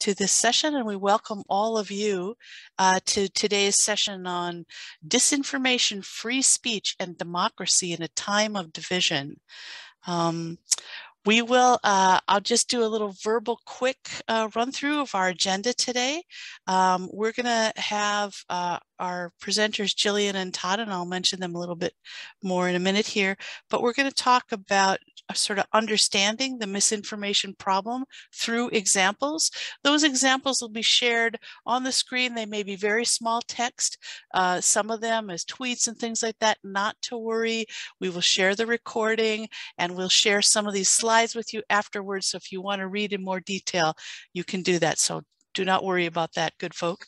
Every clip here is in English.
to this session and we welcome all of you uh, to today's session on disinformation, free speech, and democracy in a time of division. Um, we will, uh, I'll just do a little verbal quick uh, run through of our agenda today. Um, we're going to have uh, our presenters, Jillian and Todd, and I'll mention them a little bit more in a minute here, but we're going to talk about sort of understanding the misinformation problem through examples. Those examples will be shared on the screen. They may be very small text, uh, some of them as tweets and things like that. Not to worry. We will share the recording and we'll share some of these slides with you afterwards. So if you want to read in more detail, you can do that. So do not worry about that, good folk.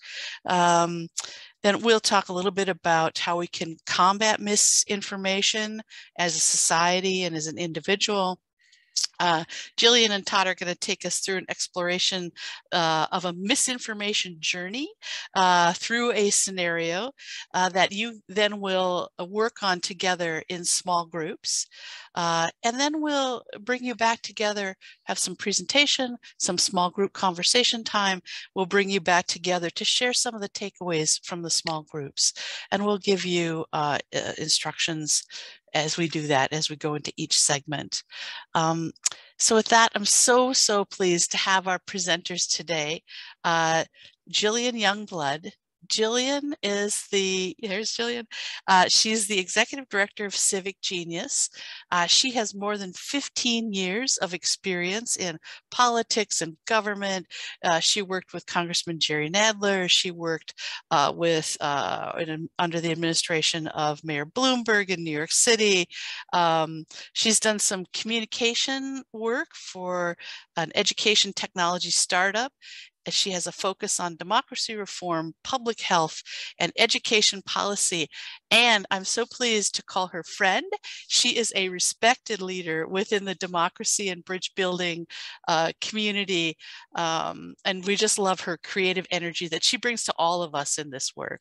Um, then we'll talk a little bit about how we can combat misinformation as a society and as an individual. Uh, Jillian and Todd are going to take us through an exploration uh, of a misinformation journey uh, through a scenario uh, that you then will work on together in small groups. Uh, and then we'll bring you back together, have some presentation, some small group conversation time. We'll bring you back together to share some of the takeaways from the small groups. And we'll give you uh, instructions as we do that, as we go into each segment. Um, so with that, I'm so, so pleased to have our presenters today. Uh, Jillian Youngblood Jillian is the, here's Jillian. Uh, she's the executive director of Civic Genius. Uh, she has more than 15 years of experience in politics and government. Uh, she worked with Congressman Jerry Nadler. She worked uh, with uh, in, under the administration of Mayor Bloomberg in New York City. Um, she's done some communication work for an education technology startup as she has a focus on democracy reform, public health, and education policy. And I'm so pleased to call her friend. She is a respected leader within the democracy and bridge building uh, community. Um, and we just love her creative energy that she brings to all of us in this work.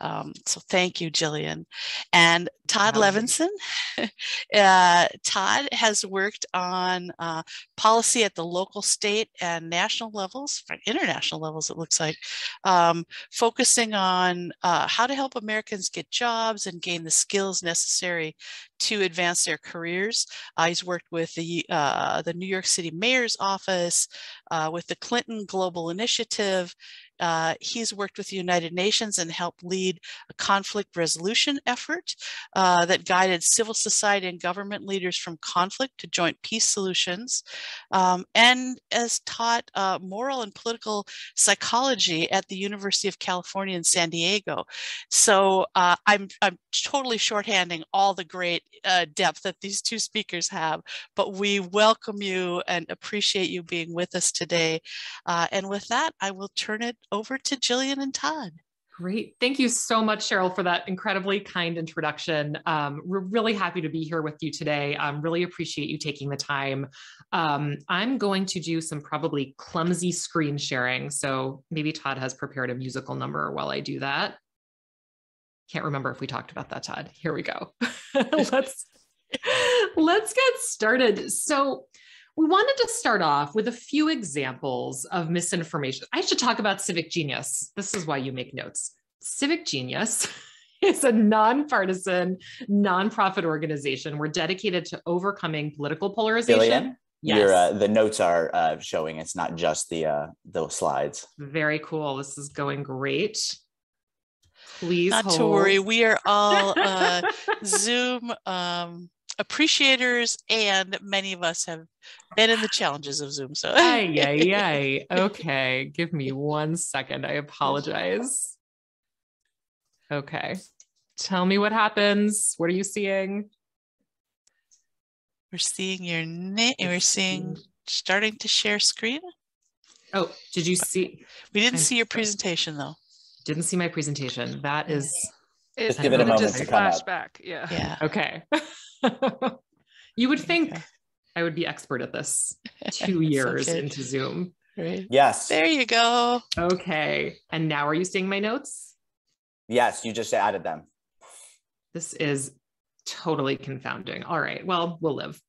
Um, so thank you, Jillian. And Todd Levinson. uh, Todd has worked on uh, policy at the local, state, and national levels, international levels, it looks like, um, focusing on uh, how to help Americans get jobs and gain the skills necessary to advance their careers. Uh, he's worked with the, uh, the New York City Mayor's Office, uh, with the Clinton Global Initiative, uh, he's worked with the United Nations and helped lead a conflict resolution effort uh, that guided civil society and government leaders from conflict to joint peace solutions, um, and has taught uh, moral and political psychology at the University of California in San Diego. So uh, I'm, I'm totally shorthanding all the great uh, depth that these two speakers have, but we welcome you and appreciate you being with us today. Uh, and with that, I will turn it over to Jillian and Todd. Great. Thank you so much, Cheryl, for that incredibly kind introduction. Um, we're really happy to be here with you today. Um, really appreciate you taking the time. Um, I'm going to do some probably clumsy screen sharing. So maybe Todd has prepared a musical number while I do that. Can't remember if we talked about that, Todd. Here we go. let's let's get started. So we wanted to start off with a few examples of misinformation. I should talk about Civic Genius. This is why you make notes. Civic Genius is a nonpartisan, nonprofit organization. We're dedicated to overcoming political polarization. Yes. Your, uh, the notes are uh, showing it's not just the uh, those slides. Very cool. This is going great. Please not hold. to worry. We are all uh, Zoom um, appreciators and many of us have been in the challenges of Zoom. So yeah, yeah. Okay. Give me one second. I apologize. Okay. Tell me what happens. What are you seeing? We're seeing your name. We're seeing starting to share screen. Oh, did you see? We didn't see your presentation though. Didn't see my presentation. That is. Just give it a moment to come flashback. Yeah. Yeah. Okay. you would think okay. I would be expert at this two years okay. into Zoom. Right. Yes. There you go. Okay. And now are you seeing my notes? Yes, you just added them. This is totally confounding. All right. Well, we'll live.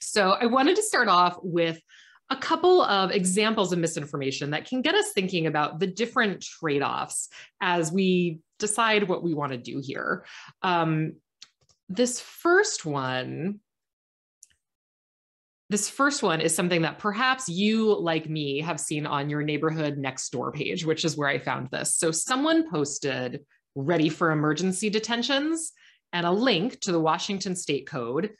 So I wanted to start off with a couple of examples of misinformation that can get us thinking about the different trade offs as we decide what we want to do here. Um, this first one, this first one is something that perhaps you, like me, have seen on your neighborhood Nextdoor page, which is where I found this. So someone posted ready for emergency detentions and a link to the Washington State Code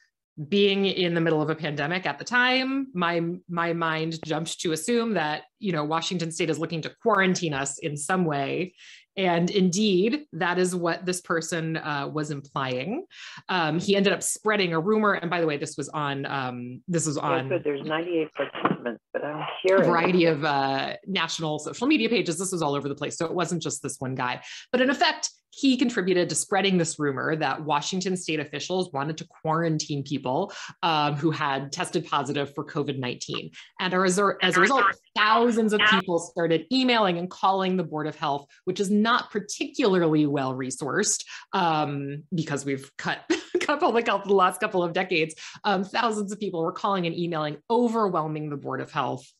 being in the middle of a pandemic at the time my my mind jumped to assume that you know washington state is looking to quarantine us in some way and indeed, that is what this person uh, was implying. Um, he ended up spreading a rumor. And by the way, this was on um, this was on. Yeah, there's 98 participants, but I'm hearing a variety of uh, national social media pages. This was all over the place, so it wasn't just this one guy. But in effect, he contributed to spreading this rumor that Washington state officials wanted to quarantine people um, who had tested positive for COVID 19. And as a, as a result, thousands of people started emailing and calling the Board of Health, which is not particularly well resourced um, because we've cut, cut public health the last couple of decades. Um, thousands of people were calling and emailing, overwhelming the Board of Health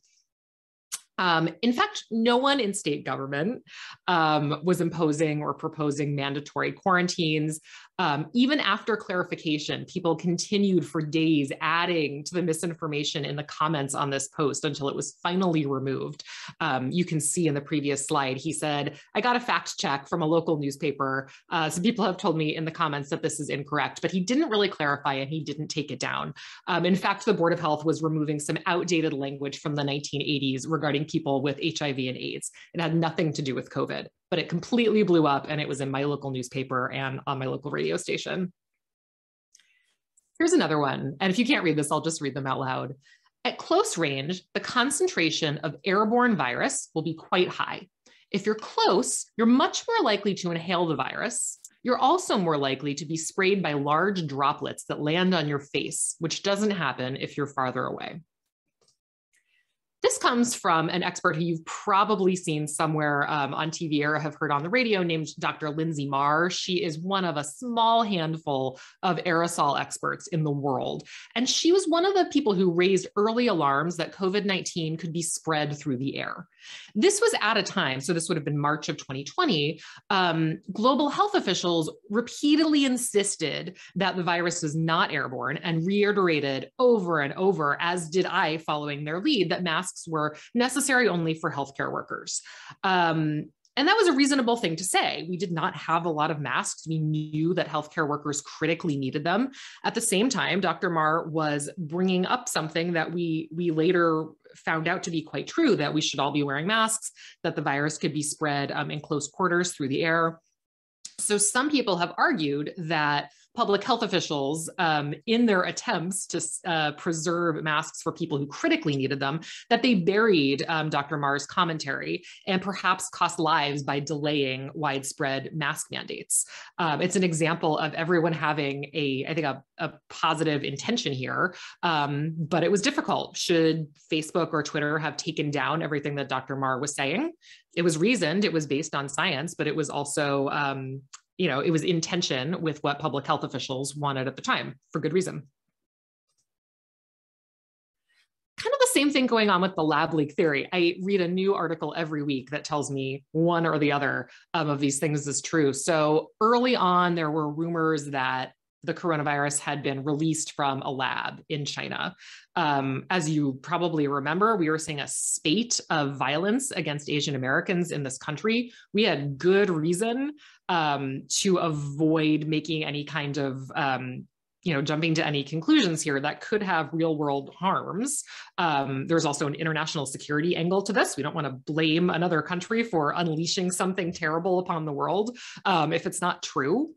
um, in fact, no one in state government um, was imposing or proposing mandatory quarantines. Um, even after clarification, people continued for days adding to the misinformation in the comments on this post until it was finally removed. Um, you can see in the previous slide, he said, I got a fact check from a local newspaper. Uh, some people have told me in the comments that this is incorrect, but he didn't really clarify and he didn't take it down. Um, in fact, the Board of Health was removing some outdated language from the 1980s regarding people with HIV and AIDS. It had nothing to do with COVID but it completely blew up and it was in my local newspaper and on my local radio station. Here's another one. And if you can't read this, I'll just read them out loud. At close range, the concentration of airborne virus will be quite high. If you're close, you're much more likely to inhale the virus. You're also more likely to be sprayed by large droplets that land on your face, which doesn't happen if you're farther away. This comes from an expert who you've probably seen somewhere um, on TV or have heard on the radio named Dr. Linsey Marr. She is one of a small handful of aerosol experts in the world. And she was one of the people who raised early alarms that COVID 19 could be spread through the air. This was at a time, so this would have been March of 2020, um, global health officials repeatedly insisted that the virus was not airborne and reiterated over and over, as did I following their lead, that masks were necessary only for healthcare workers. Um, and that was a reasonable thing to say. We did not have a lot of masks. We knew that healthcare workers critically needed them. At the same time, Dr. Marr was bringing up something that we we later found out to be quite true that we should all be wearing masks, that the virus could be spread um, in close quarters through the air. So some people have argued that public health officials um, in their attempts to uh, preserve masks for people who critically needed them, that they buried um, Dr. Marr's commentary and perhaps cost lives by delaying widespread mask mandates. Um, it's an example of everyone having a, I think, a, a positive intention here, um, but it was difficult. Should Facebook or Twitter have taken down everything that Dr. Marr was saying? It was reasoned, it was based on science, but it was also um, you know, it was in tension with what public health officials wanted at the time for good reason. Kind of the same thing going on with the lab leak theory. I read a new article every week that tells me one or the other um, of these things is true. So early on, there were rumors that the coronavirus had been released from a lab in China. Um, as you probably remember, we were seeing a spate of violence against Asian Americans in this country. We had good reason um, to avoid making any kind of um, you know, jumping to any conclusions here that could have real world harms. Um, there's also an international security angle to this. We don't want to blame another country for unleashing something terrible upon the world um, if it's not true.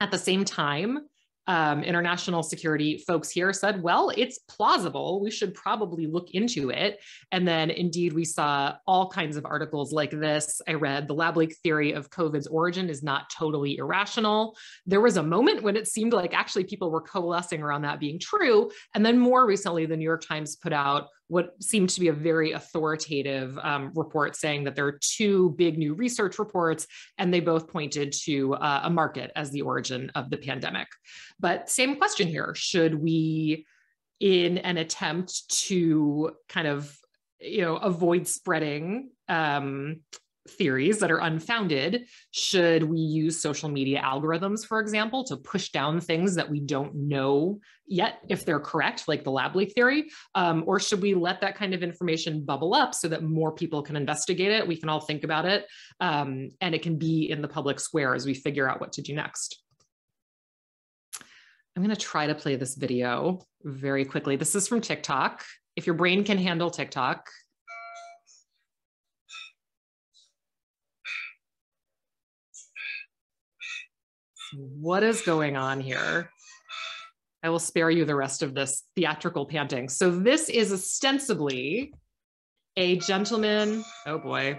At the same time, um, international security folks here said, well, it's plausible. We should probably look into it. And then indeed, we saw all kinds of articles like this. I read the lab leak theory of COVID's origin is not totally irrational. There was a moment when it seemed like actually people were coalescing around that being true. And then more recently, the New York Times put out what seemed to be a very authoritative um, report saying that there are two big new research reports, and they both pointed to uh, a market as the origin of the pandemic. But same question here should we? in an attempt to kind of you know avoid spreading um, theories that are unfounded should we use social media algorithms for example to push down things that we don't know yet if they're correct like the lab leak theory? Um, or should we let that kind of information bubble up so that more people can investigate it we can all think about it um, and it can be in the public square as we figure out what to do next? I'm going to try to play this video very quickly. This is from tiktok. If your brain can handle tiktok what is going on here? I will spare you the rest of this theatrical panting. So this is ostensibly a gentleman. Oh boy.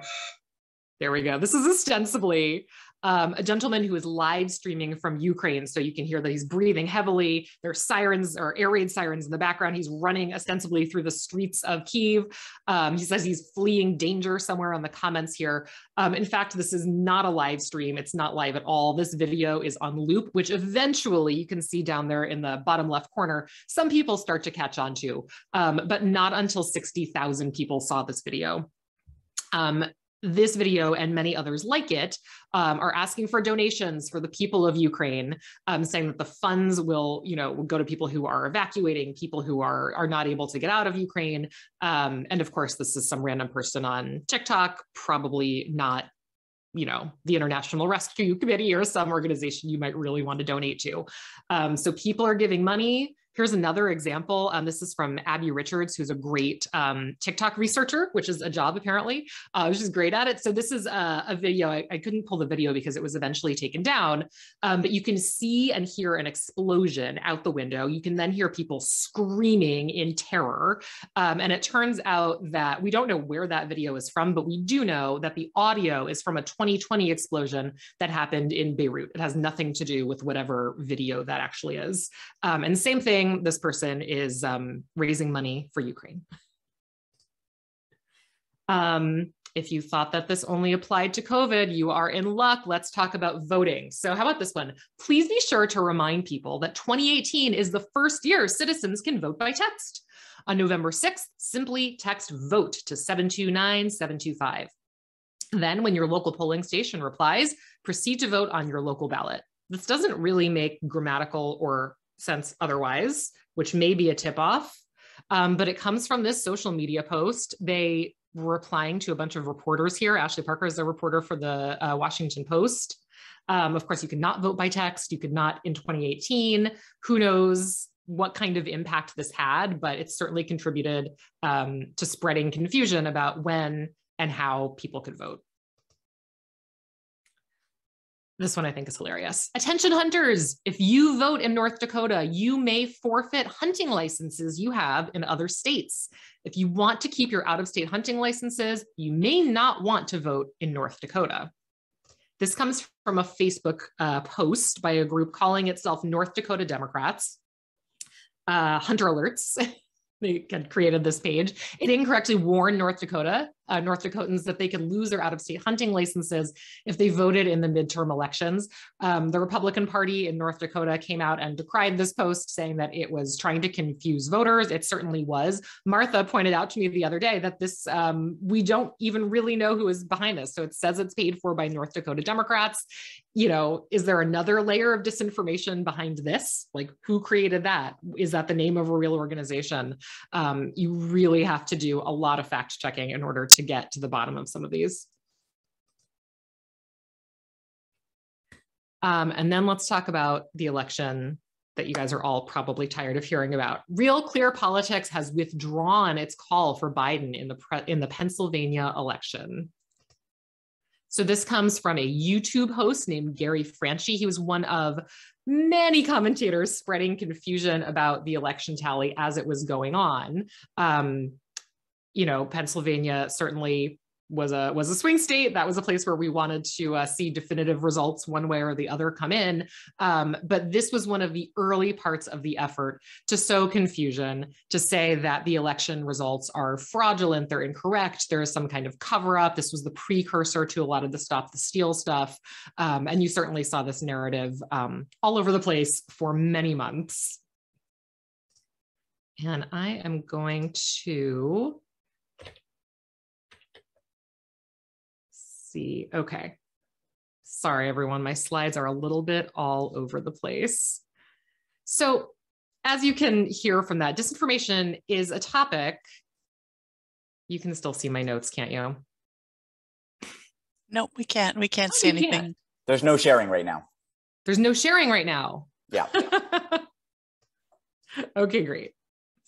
There we go. This is ostensibly um, a gentleman who is live streaming from Ukraine. So you can hear that he's breathing heavily. There's sirens or air raid sirens in the background. He's running ostensibly through the streets of Kiev. Um, he says he's fleeing danger somewhere on the comments here. Um, in fact, this is not a live stream. It's not live at all. This video is on loop, which eventually you can see down there in the bottom left corner. Some people start to catch on to, um, but not until 60,000 people saw this video. Um, this video and many others like it um, are asking for donations for the people of Ukraine, um, saying that the funds will, you know, will go to people who are evacuating, people who are are not able to get out of Ukraine, um, and of course, this is some random person on TikTok, probably not you know the international rescue committee or some organization you might really want to donate to. Um, so people are giving money Here's another example. Um, this is from Abby Richards, who's a great um, TikTok researcher, which is a job apparently. Uh, she's great at it. So this is a, a video. I, I, couldn't pull the video because it was eventually taken down, um, but you can see and hear an explosion out the window. You can then hear people screaming in terror. Um, and it turns out that we don't know where that video is from, but we do know that the audio is from a 2020 explosion that happened in Beirut. It has nothing to do with whatever video that actually is. Um, and same thing this person is um, raising money for Ukraine. Um, if you thought that this only applied to COVID, you are in luck. Let's talk about voting. So, how about this one? Please be sure to remind people that 2018 is the first year citizens can vote by text. On November 6th, simply text vote to 729 725. Then, when your local polling station replies, proceed to vote on your local ballot. This doesn't really make grammatical or sense otherwise, which may be a tip off. Um, but it comes from this social media post. They were replying to a bunch of reporters here. Ashley Parker is a reporter for the uh, Washington Post. Um, of course, you could not vote by text. You could not in 2018. Who knows what kind of impact this had, but it certainly contributed um, to spreading confusion about when and how people could vote. This one I think is hilarious. Attention hunters, if you vote in North Dakota, you may forfeit hunting licenses you have in other states. If you want to keep your out of state hunting licenses, you may not want to vote in North Dakota. This comes from a Facebook uh, post by a group calling itself North Dakota Democrats. Uh, hunter alerts they had created this page. It incorrectly warned North Dakota, uh, North Dakotans, that they could lose their out-of-state hunting licenses if they voted in the midterm elections. Um, the Republican Party in North Dakota came out and decried this post, saying that it was trying to confuse voters. It certainly was. Martha pointed out to me the other day that this um, we don't even really know who is behind this. So it says it's paid for by North Dakota Democrats you know, is there another layer of disinformation behind this? Like, who created that? Is that the name of a real organization? Um, you really have to do a lot of fact checking in order to get to the bottom of some of these. Um, and then let's talk about the election that you guys are all probably tired of hearing about. Real Clear Politics has withdrawn its call for Biden in the in the Pennsylvania election. So this comes from a YouTube host named Gary Franchi. He was one of many commentators spreading confusion about the election tally as it was going on. Um, you know, Pennsylvania certainly was a was a swing state. That was a place where we wanted to uh, see definitive results one way or the other come in. Um, but this was one of the early parts of the effort to sow confusion, to say that the election results are fraudulent, they're incorrect, there is some kind of cover up. This was the precursor to a lot of the stop the steal stuff, um, and you certainly saw this narrative um, all over the place for many months. And I am going to see. Okay. Sorry, everyone. My slides are a little bit all over the place. So as you can hear from that, disinformation is a topic. You can still see my notes, can't you? No, we can't. We can't Oh, see anything. can't. There's no sharing right now. There's no sharing right now. Yeah. okay, great.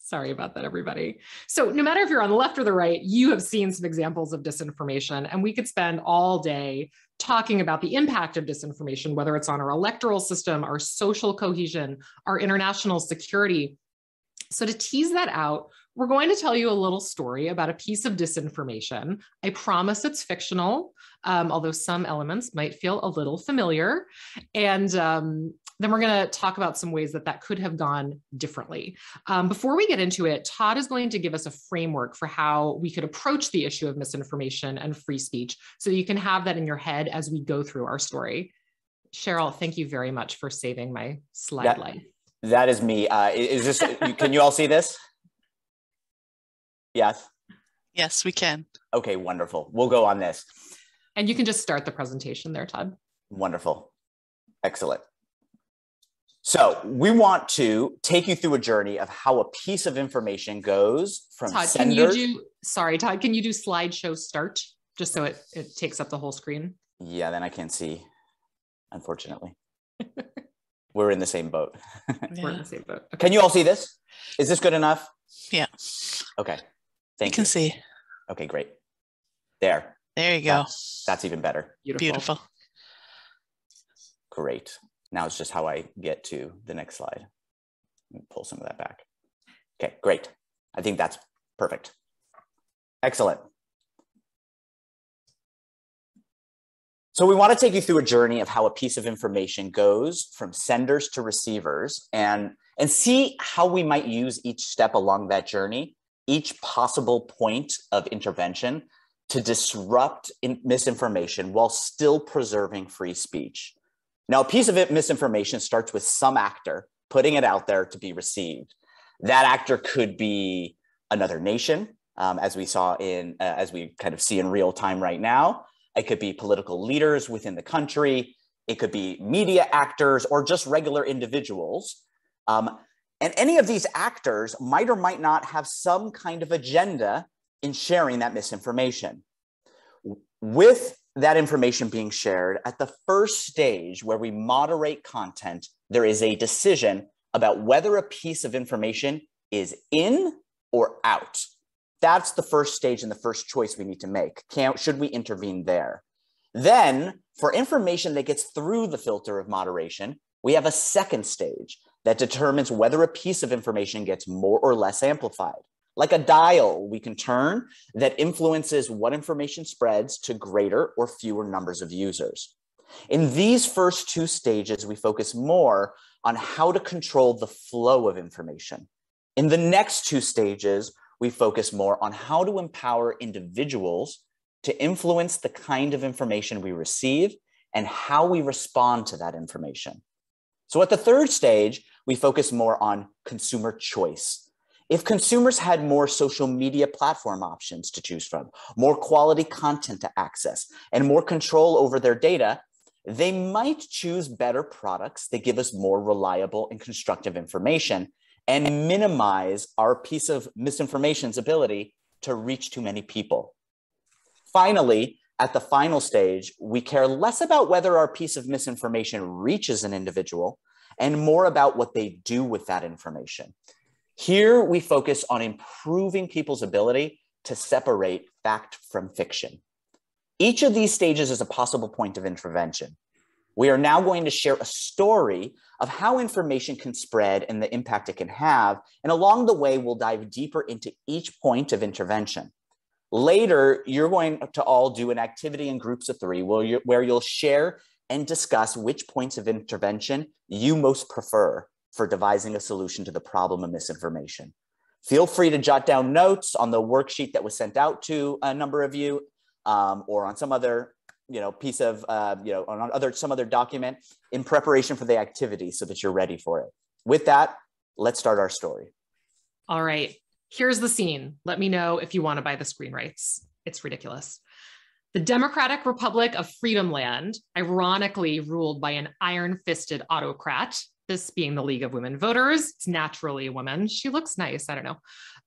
Sorry about that, everybody. So, no matter if you're on the left or the right, you have seen some examples of disinformation, and we could spend all day talking about the impact of disinformation, whether it's on our electoral system, our social cohesion, our international security. So, to tease that out, we're going to tell you a little story about a piece of disinformation. I promise it's fictional, um, although some elements might feel a little familiar. And um, then we're going to talk about some ways that that could have gone differently. Um, before we get into it, Todd is going to give us a framework for how we could approach the issue of misinformation and free speech so you can have that in your head as we go through our story. Cheryl, thank you very much for saving my slide That- life. That is me. Uh, is this, can you all see this? Yes. Yes, we can. Okay, wonderful. We'll go on this. And you can just start the presentation there, Todd. Wonderful. Excellent. So we want to take you through a journey of how a piece of information goes from Todd, can you do, sorry, Todd, can you do slideshow start just so it, it takes up the whole screen? Yeah, then I can't see, unfortunately. We're in the same boat. We're in the same boat. Okay. Can you all see this? Is this good enough? Yeah. Okay. You Thank can you. see. Okay, great. There. There you go. That's even better. Beautiful. Beautiful. Great. Now it's just how I get to the next slide. Let me pull some of that back. Okay, great. I think that's perfect. Excellent. So we want to take you through a journey of how a piece of information goes from senders to receivers and, and see how we might use each step along that journey, each possible point of intervention to disrupt in- misinformation while still preserving free speech. Now, a piece of it, misinformation starts with some actor putting it out there to be received. That actor could be another nation, um, as we saw in, uh, as we kind of see in real time right now. It could be political leaders within the country. It could be media actors or just regular individuals. Um, and any of these actors might or might not have some kind of agenda in sharing that misinformation. With that information being shared, at the first stage where we moderate content, there is a decision about whether a piece of information is in or out. That's the first stage and the first choice we need to make. Can, should we intervene there? Then, for information that gets through the filter of moderation, we have a second stage that determines whether a piece of information gets more or less amplified. Like a dial we can turn that influences what information spreads to greater or fewer numbers of users. In these first two stages, we focus more on how to control the flow of information. In the next two stages, we focus more on how to empower individuals to influence the kind of information we receive and how we respond to that information. So at the third stage, we focus more on consumer choice. If consumers had more social media platform options to choose from, more quality content to access, and more control over their data, they might choose better products that give us more reliable and constructive information and minimize our piece of misinformation's ability to reach too many people. Finally, at the final stage, we care less about whether our piece of misinformation reaches an individual and more about what they do with that information. Here, we focus on improving people's ability to separate fact from fiction. Each of these stages is a possible point of intervention. We are now going to share a story of how information can spread and the impact it can have. And along the way, we'll dive deeper into each point of intervention. Later, you're going to all do an activity in groups of three where, you, where you'll share and discuss which points of intervention you most prefer for devising a solution to the problem of misinformation. Feel free to jot down notes on the worksheet that was sent out to a number of you um, or on some other you know, piece of, uh, you know, on other, some other document in preparation for the activity so that you're ready for it. With that, let's start our story. All right, here's the scene. Let me know if you want to buy the screen rights. It's ridiculous. The Democratic Republic of Freedom Land, ironically ruled by an iron fisted autocrat, this being the League of Women Voters, it's naturally a woman. She looks nice. I don't know.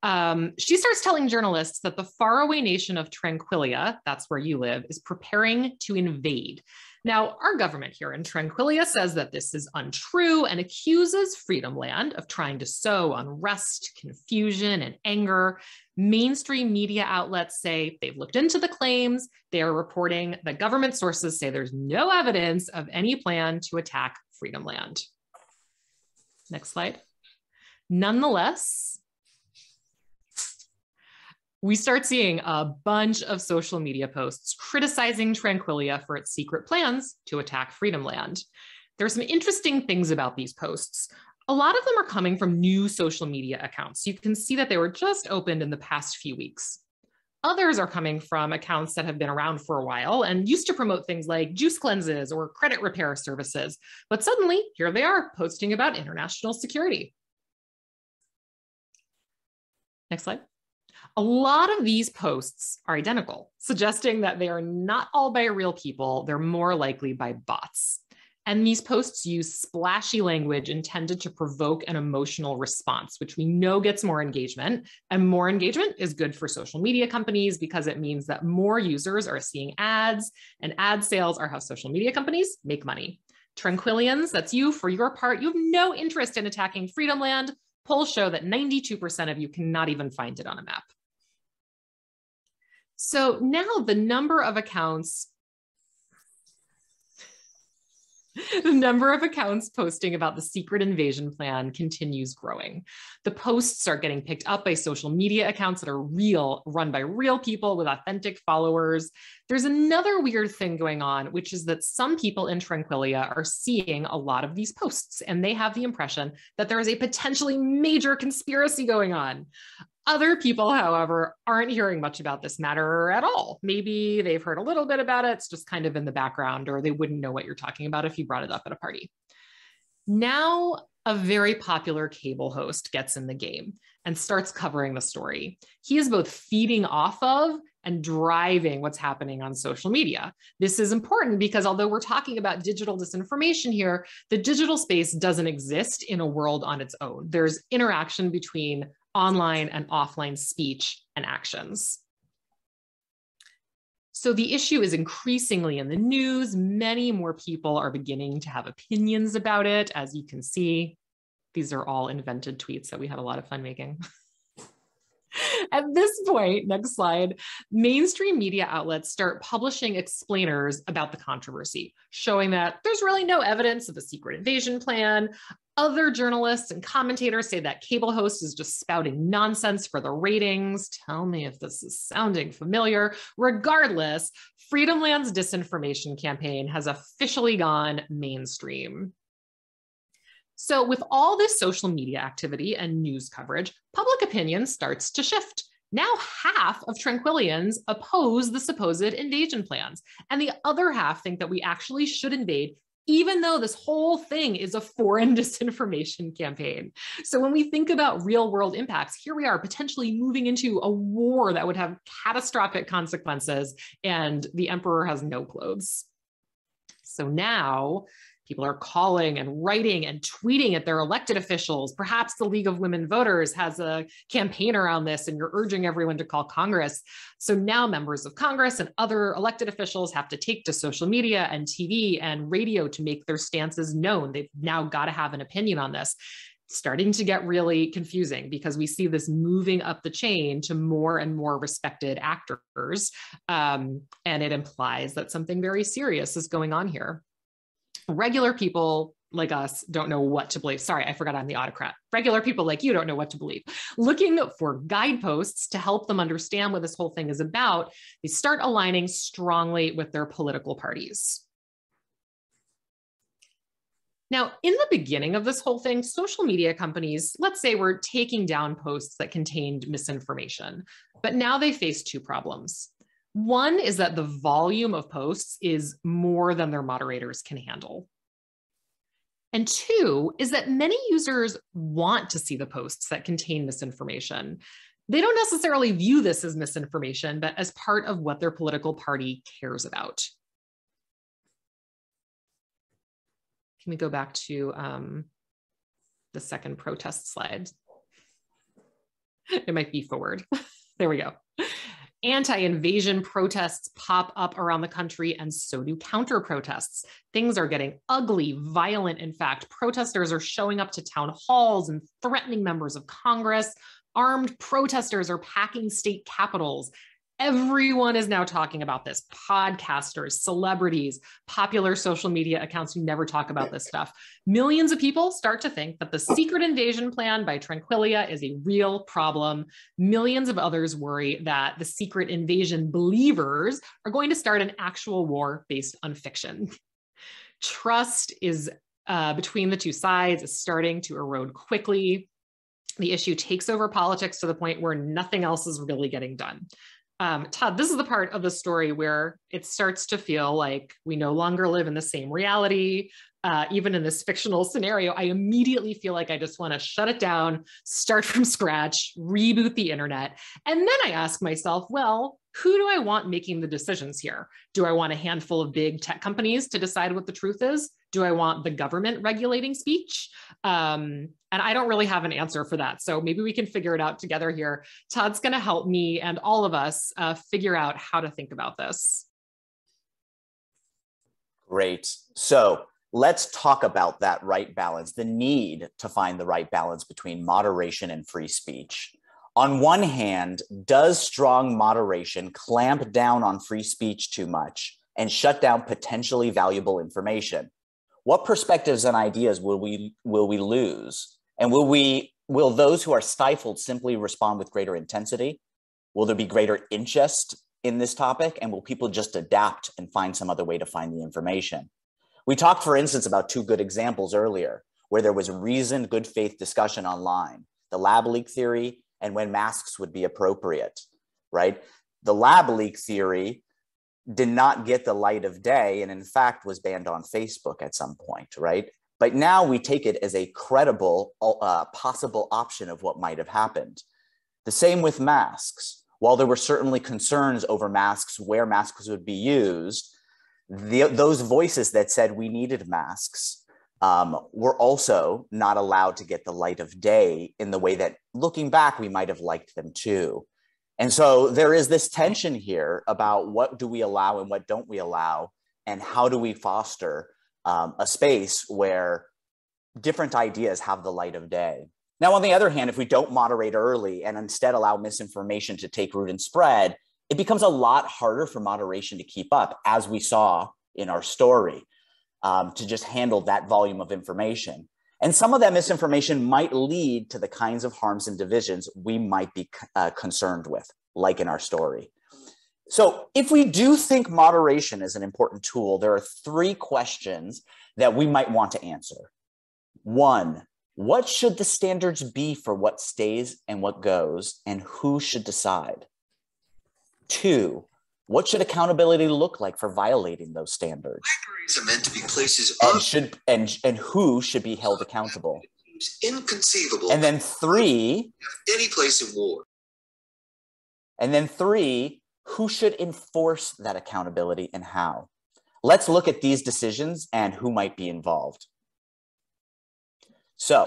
Um, she starts telling journalists that the faraway nation of Tranquilia, that's where you live, is preparing to invade. Now, our government here in Tranquilia says that this is untrue and accuses Freedom Land of trying to sow unrest, confusion, and anger. Mainstream media outlets say they've looked into the claims. They are reporting that government sources say there's no evidence of any plan to attack Freedom Land. Next slide. Nonetheless, we start seeing a bunch of social media posts criticizing Tranquilia for its secret plans to attack Freedom Land. There are some interesting things about these posts. A lot of them are coming from new social media accounts. You can see that they were just opened in the past few weeks. Others are coming from accounts that have been around for a while and used to promote things like juice cleanses or credit repair services. But suddenly, here they are posting about international security. Next slide. A lot of these posts are identical, suggesting that they are not all by real people, they're more likely by bots. And these posts use splashy language intended to provoke an emotional response, which we know gets more engagement. And more engagement is good for social media companies because it means that more users are seeing ads, and ad sales are how social media companies make money. Tranquilians, that's you for your part, you have no interest in attacking Freedom Land. Polls show that 92% of you cannot even find it on a map. So now the number of accounts the number of accounts posting about the secret invasion plan continues growing. The posts are getting picked up by social media accounts that are real, run by real people with authentic followers. There's another weird thing going on, which is that some people in Tranquilia are seeing a lot of these posts and they have the impression that there is a potentially major conspiracy going on. Other people, however, aren't hearing much about this matter at all. Maybe they've heard a little bit about it, it's just kind of in the background, or they wouldn't know what you're talking about if you brought it up at a party. Now, a very popular cable host gets in the game and starts covering the story. He is both feeding off of and driving what's happening on social media. This is important because although we're talking about digital disinformation here, the digital space doesn't exist in a world on its own. There's interaction between online and offline speech and actions. So the issue is increasingly in the news. Many more people are beginning to have opinions about it. As you can see, these are all invented tweets that we had a lot of fun making. At this point, next slide, mainstream media outlets start publishing explainers about the controversy, showing that there's really no evidence of a secret invasion plan. Other journalists and commentators say that cable host is just spouting nonsense for the ratings. Tell me if this is sounding familiar. Regardless, Freedom Land's disinformation campaign has officially gone mainstream. So, with all this social media activity and news coverage, public opinion starts to shift. Now, half of Tranquilians oppose the supposed invasion plans, and the other half think that we actually should invade even though this whole thing is a foreign disinformation campaign. So when we think about real world impacts, here we are potentially moving into a war that would have catastrophic consequences, and the emperor has no clothes. So now People are calling and writing and tweeting at their elected officials. Perhaps the League of Women Voters has a campaign around this and you're urging everyone to call Congress. So now members of Congress and other elected officials have to take to social media and TV and radio to make their stances known. They've now got to have an opinion on this starting to get really confusing because we see this moving up the chain to more and more respected actors. Um, and it implies that something very serious is going on here regular people like us don't know what to believe. Sorry, I forgot I'm the autocrat. Regular people like you don't know what to believe. Looking for guideposts to help them understand what this whole thing is about, they start aligning strongly with their political parties. Now, in the beginning of this whole thing, social media companies, let's say, were taking down posts that contained misinformation, but now they face two problems. One is that the volume of posts is more than their moderators can handle. And two is that many users want to see the posts that contain misinformation. They don't necessarily view this as misinformation, but as part of what their political party cares about. Can we go back to um, the second protest slide? It might be forward. there we go. Anti invasion protests pop up around the country, and so do counter protests. Things are getting ugly, violent. In fact, protesters are showing up to town halls and threatening members of Congress. Armed protesters are packing state capitals. Everyone is now talking about this podcasters, celebrities, popular social media accounts who never talk about this stuff. Millions of people start to think that the secret invasion plan by Tranquilia is a real problem. Millions of others worry that the secret invasion believers are going to start an actual war based on fiction. Trust is uh, between the two sides is starting to erode quickly. The issue takes over politics to the point where nothing else is really getting done. Um, Todd, this is the part of the story where it starts to feel like we no longer live in the same reality. Uh, even in this fictional scenario, I immediately feel like I just want to shut it down, start from scratch, reboot the internet. And then I ask myself, well, who do I want making the decisions here? Do I want a handful of big tech companies to decide what the truth is? Do I want the government regulating speech? Um, and I don't really have an answer for that. So maybe we can figure it out together here. Todd's going to help me and all of us uh, figure out how to think about this. Great. So let's talk about that right balance, the need to find the right balance between moderation and free speech. On one hand, does strong moderation clamp down on free speech too much and shut down potentially valuable information? What perspectives and ideas will we, will we lose? And will we will those who are stifled simply respond with greater intensity? Will there be greater interest in this topic? And will people just adapt and find some other way to find the information? We talked, for instance, about two good examples earlier where there was reasoned good faith discussion online, the lab leak theory and when masks would be appropriate, right? The lab leak theory did not get the light of day and in fact was banned on Facebook at some point, right? But now we take it as a credible uh, possible option of what might have happened. The same with masks. While there were certainly concerns over masks, where masks would be used, the, those voices that said we needed masks um, were also not allowed to get the light of day in the way that looking back, we might have liked them too. And so there is this tension here about what do we allow and what don't we allow, and how do we foster um, a space where different ideas have the light of day. Now, on the other hand, if we don't moderate early and instead allow misinformation to take root and spread, it becomes a lot harder for moderation to keep up, as we saw in our story, um, to just handle that volume of information. And some of that misinformation might lead to the kinds of harms and divisions we might be uh, concerned with, like in our story. So, if we do think moderation is an important tool, there are three questions that we might want to answer. One, what should the standards be for what stays and what goes, and who should decide? Two, what should accountability look like for violating those standards? Libraries are meant to be places and should and and who should be held accountable? Inconceivable. And then three, any place in war. And then three, who should enforce that accountability and how? Let's look at these decisions and who might be involved. So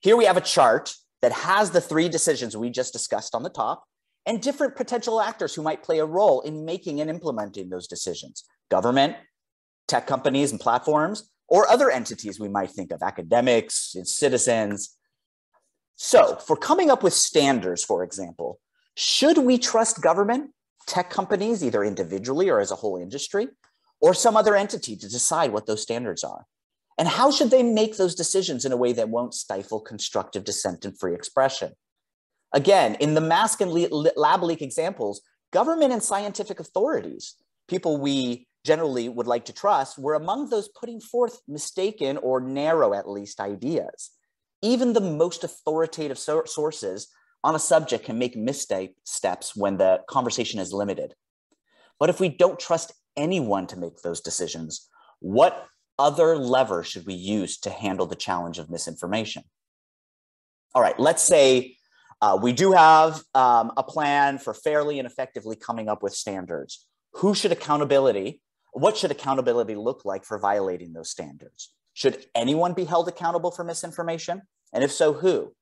here we have a chart that has the three decisions we just discussed on the top and different potential actors who might play a role in making and implementing those decisions. Government, tech companies and platforms, or other entities we might think of, academics, citizens. So for coming up with standards, for example, should we trust government tech companies, either individually or as a whole industry, or some other entity to decide what those standards are? And how should they make those decisions in a way that won't stifle constructive dissent and free expression? Again, in the mask and lab leak examples, government and scientific authorities, people we generally would like to trust, were among those putting forth mistaken or narrow, at least, ideas. Even the most authoritative sources on a subject can make missteps when the conversation is limited. But if we don't trust anyone to make those decisions, what other lever should we use to handle the challenge of misinformation? All right, let's say uh, we do have um, a plan for fairly and effectively coming up with standards. Who should accountability, what should accountability look like for violating those standards? Should anyone be held accountable for misinformation? And if so, who?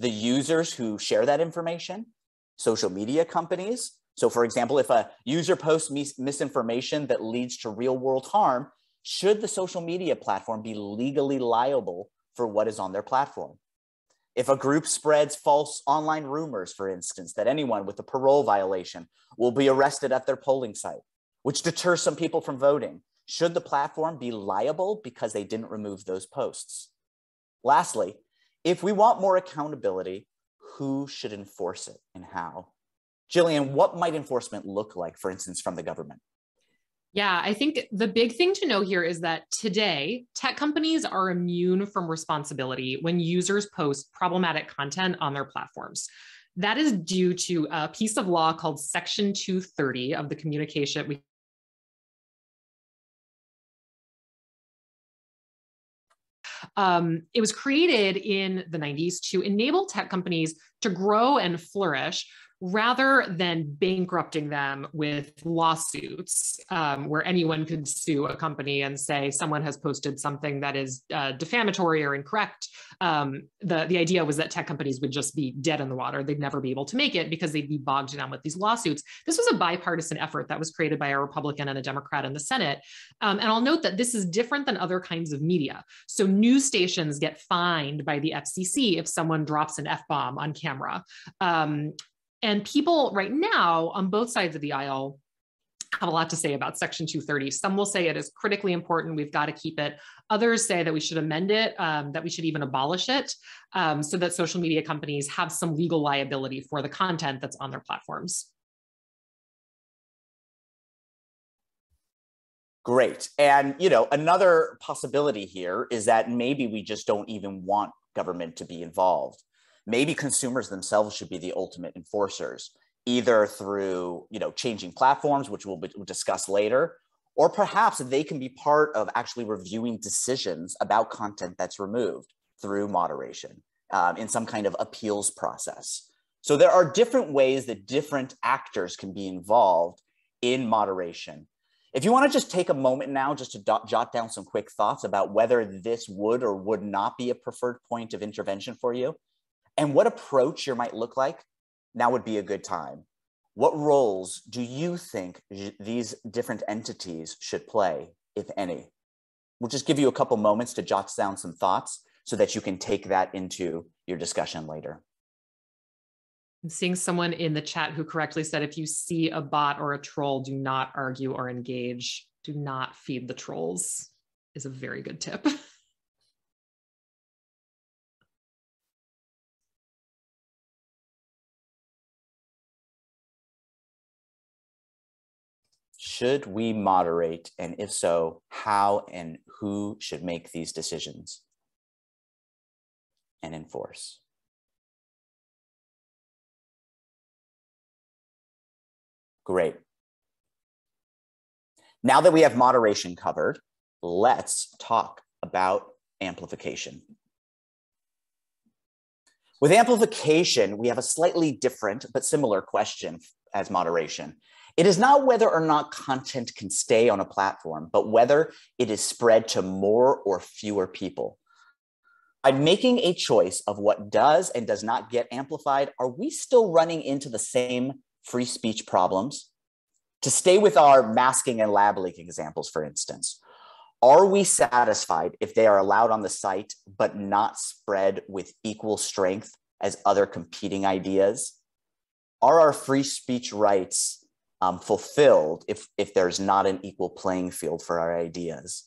The users who share that information, social media companies. So, for example, if a user posts mis- misinformation that leads to real world harm, should the social media platform be legally liable for what is on their platform? If a group spreads false online rumors, for instance, that anyone with a parole violation will be arrested at their polling site, which deters some people from voting, should the platform be liable because they didn't remove those posts? Lastly, if we want more accountability, who should enforce it and how? Jillian, what might enforcement look like, for instance, from the government? Yeah, I think the big thing to know here is that today, tech companies are immune from responsibility when users post problematic content on their platforms. That is due to a piece of law called Section 230 of the Communication. We Um, it was created in the 90s to enable tech companies to grow and flourish rather than bankrupting them with lawsuits um, where anyone could sue a company and say someone has posted something that is uh, defamatory or incorrect. Um, the, the idea was that tech companies would just be dead in the water. They'd never be able to make it because they'd be bogged down with these lawsuits. This was a bipartisan effort that was created by a Republican and a Democrat in the Senate. Um, and I'll note that this is different than other kinds of media. So news stations get fined by the FCC if someone drops an F bomb on camera. And people right now on both sides of the aisle have a lot to say about Section 230. Some will say it is critically important. We've got to keep it. Others say that we should amend it, um, that we should even abolish it, um, so that social media companies have some legal liability for the content that's on their platforms. Great. And, you know, another possibility here is that maybe we just don't even want government to be involved maybe consumers themselves should be the ultimate enforcers either through you know changing platforms which we'll, we'll discuss later or perhaps they can be part of actually reviewing decisions about content that's removed through moderation um, in some kind of appeals process. So there are different ways that different actors can be involved in moderation. If you want to just take a moment now just to jot down some quick thoughts about whether this would or would not be a preferred point of intervention for you and what approach your might look like, now would be a good time. What roles do you think these different entities should play, if any? We'll just give you a couple moments to jot down some thoughts so that you can take that into your discussion later. I'm seeing someone in the chat who correctly said if you see a bot or a troll, do not argue or engage. Do not feed the trolls, is a very good tip. Should we moderate? And if so, how and who should make these decisions and enforce? Great. Now that we have moderation covered, let's talk about amplification. With amplification, we have a slightly different but similar question as moderation. It is not whether or not content can stay on a platform, but whether it is spread to more or fewer people. By making a choice of what does and does not get amplified, are we still running into the same free speech problems? To stay with our masking and lab leak examples, for instance, are we satisfied if they are allowed on the site but not spread with equal strength as other competing ideas? Are our free speech rights um, fulfilled if, if there's not an equal playing field for our ideas.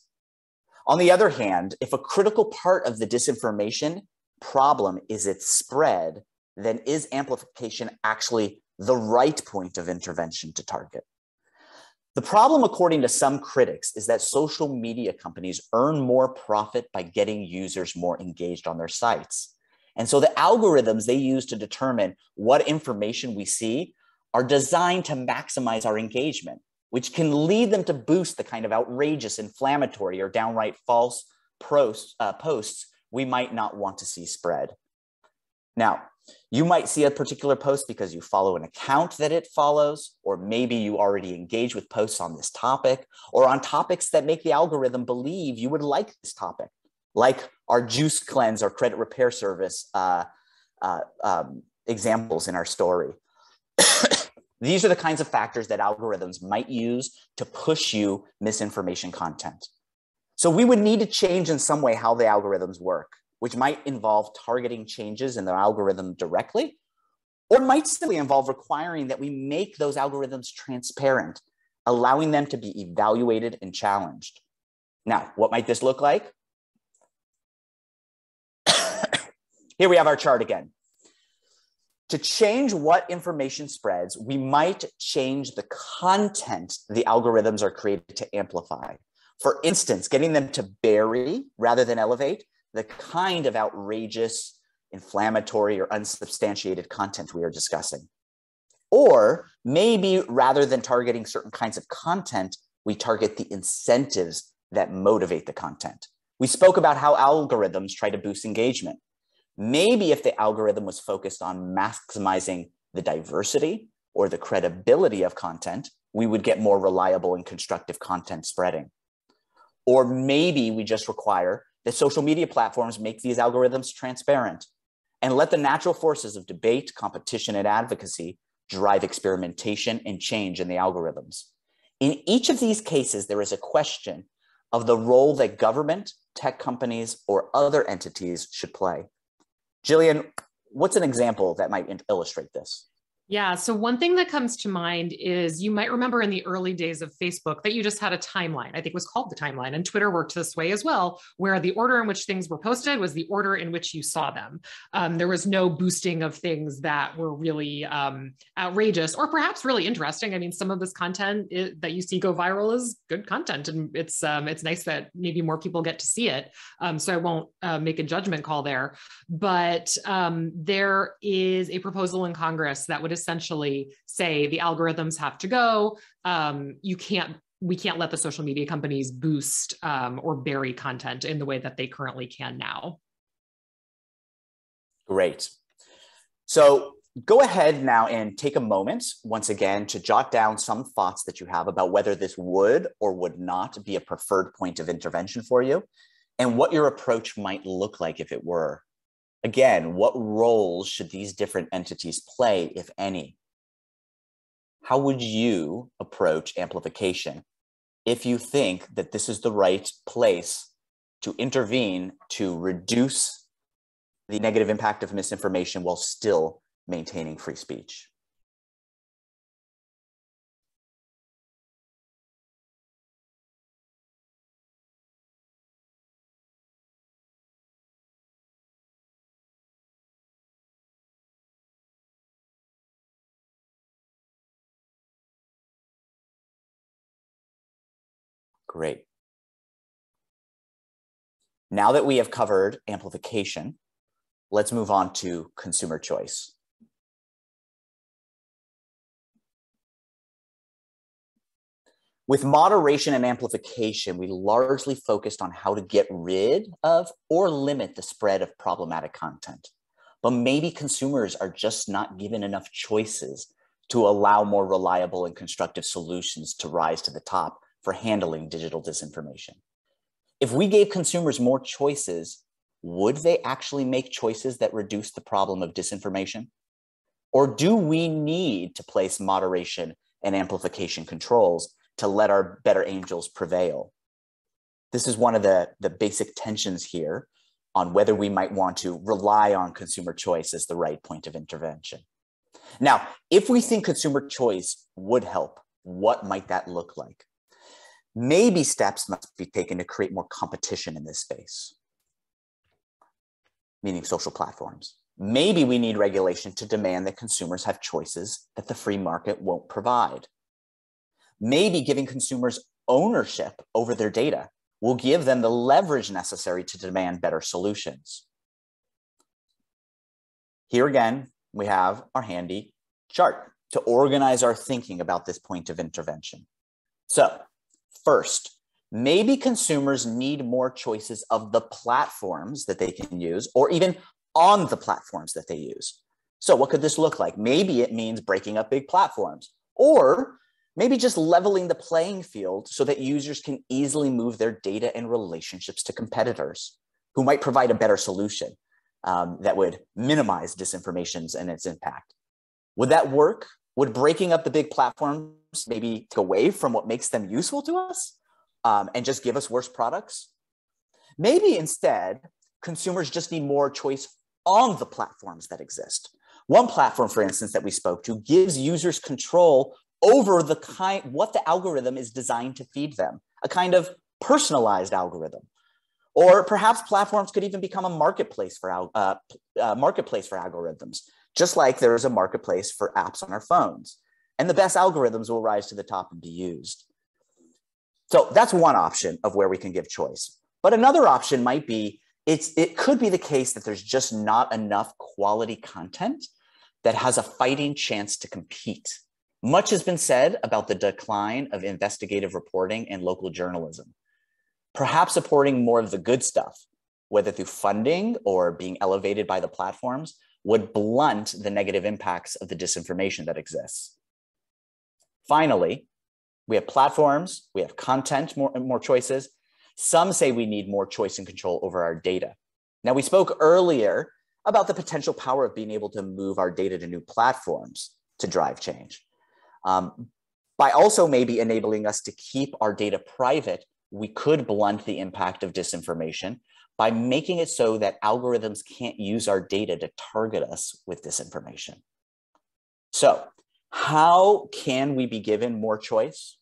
On the other hand, if a critical part of the disinformation problem is its spread, then is amplification actually the right point of intervention to target? The problem, according to some critics, is that social media companies earn more profit by getting users more engaged on their sites. And so the algorithms they use to determine what information we see are designed to maximize our engagement, which can lead them to boost the kind of outrageous, inflammatory, or downright false posts, uh, posts we might not want to see spread. Now, you might see a particular post because you follow an account that it follows, or maybe you already engage with posts on this topic or on topics that make the algorithm believe you would like this topic, like our juice cleanse or credit repair service uh, uh, um, examples in our story. These are the kinds of factors that algorithms might use to push you misinformation content. So we would need to change in some way how the algorithms work which might involve targeting changes in the algorithm directly, or might simply involve requiring that we make those algorithms transparent, allowing them to be evaluated and challenged. Now, what might this look like? Here we have our chart again. To change what information spreads, we might change the content the algorithms are created to amplify. For instance, getting them to bury rather than elevate the kind of outrageous, inflammatory, or unsubstantiated content we are discussing. Or maybe rather than targeting certain kinds of content, we target the incentives that motivate the content. We spoke about how algorithms try to boost engagement. Maybe if the algorithm was focused on maximizing the diversity or the credibility of content, we would get more reliable and constructive content spreading. Or maybe we just require that social media platforms make these algorithms transparent and let the natural forces of debate, competition, and advocacy drive experimentation and change in the algorithms. In each of these cases, there is a question of the role that government, tech companies, or other entities should play. Jillian, what's an example that might illustrate this? Yeah. So, one thing that comes to mind is you might remember in the early days of Facebook that you just had a timeline. I think it was called the timeline, and Twitter worked this way as well, where the order in which things were posted was the order in which you saw them. Um, there was no boosting of things that were really um, outrageous or perhaps really interesting. I mean, some of this content it, that you see go viral is good content, and it's um, it's nice that maybe more people get to see it. Um, so, I won't uh, make a judgment call there, but um, there is a proposal in Congress that would essentially say the algorithms have to go. Um, you can't we can't let the social media companies boost um, or bury content in the way that they currently can now. Great. So go ahead now and take a moment once again to jot down some thoughts that you have about whether this would or would not be a preferred point of intervention for you and what your approach might look like if it were. Again, what roles should these different entities play, if any? How would you approach amplification if you think that this is the right place to intervene to reduce the negative impact of misinformation while still maintaining free speech? Great. Now that we have covered amplification, let's move on to consumer choice. With moderation and amplification, we largely focused on how to get rid of or limit the spread of problematic content. But maybe consumers are just not given enough choices to allow more reliable and constructive solutions to rise to the top for handling digital disinformation. If we gave consumers more choices, would they actually make choices that reduce the problem of disinformation? Or do we need to place moderation and amplification controls to let our better angels prevail? This is one of the, the basic tensions here on whether we might want to rely on consumer choice as the right point of intervention. Now, if we think consumer choice would help, what might that look like? Maybe steps must be taken to create more competition in this space, meaning social platforms. Maybe we need regulation to demand that consumers have choices that the free market won't provide. Maybe giving consumers ownership over their data will give them the leverage necessary to demand better solutions. Here again, we have our handy chart to organize our thinking about this point of intervention. So, first, maybe consumers need more choices of the platforms that they can use or even on the platforms that they use. So, what could this look like? Maybe it means breaking up big platforms or maybe just leveling the playing field so that users can easily move their data and relationships to competitors who might provide a better solution um, that would minimize disinformation and its impact. Would that work? Would breaking up the big platforms maybe take away from what makes them useful to us um, and just give us worse products? Maybe instead, consumers just need more choice on the platforms that exist. One platform, for instance, that we spoke to gives users control over the kind what the algorithm is designed to feed them, a kind of personalized algorithm. Or perhaps platforms could even become a marketplace for uh, uh, marketplace for algorithms, just like there is a marketplace for apps on our phones. And the best algorithms will rise to the top and be used. So that's one option of where we can give choice. But another option might be it's it could be the case that there's just not enough quality content that has a fighting chance to compete. Much has been said about the decline of investigative reporting and local journalism. Perhaps supporting more of the good stuff, whether through funding or being elevated by the platforms, would blunt the negative impacts of the disinformation that exists. Finally, we have platforms, we have content, more, more choices. Some say we need more choice and control over our data. Now, we spoke earlier about the potential power of being able to move our data to new platforms to drive change. Um, by also maybe enabling us to keep our data private, we could blunt the impact of disinformation by making it so that algorithms can't use our data to target us with disinformation. So, how can we be given more choice?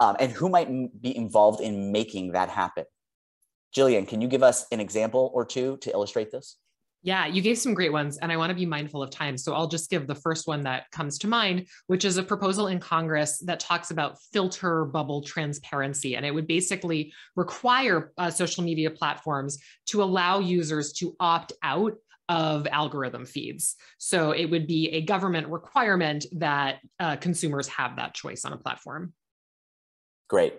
Um, and who might be involved in making that happen? Jillian, can you give us an example or two to illustrate this? Yeah, you gave some great ones, and I want to be mindful of time. So I'll just give the first one that comes to mind, which is a proposal in Congress that talks about filter bubble transparency. And it would basically require uh, social media platforms to allow users to opt out of algorithm feeds. So it would be a government requirement that uh, consumers have that choice on a platform. Great.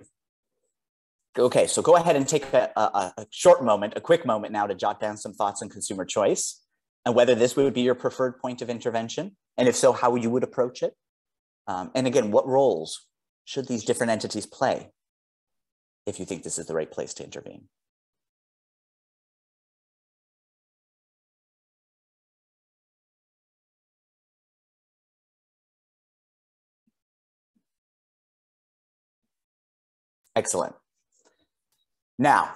Okay, so go ahead and take a, a, a, short moment, a quick moment now to jot down some thoughts on consumer choice and whether this would be your preferred point of intervention. And if so, how you would approach it. Um, and again, what roles should these different entities play if you think this is the right place to intervene? Excellent. Now,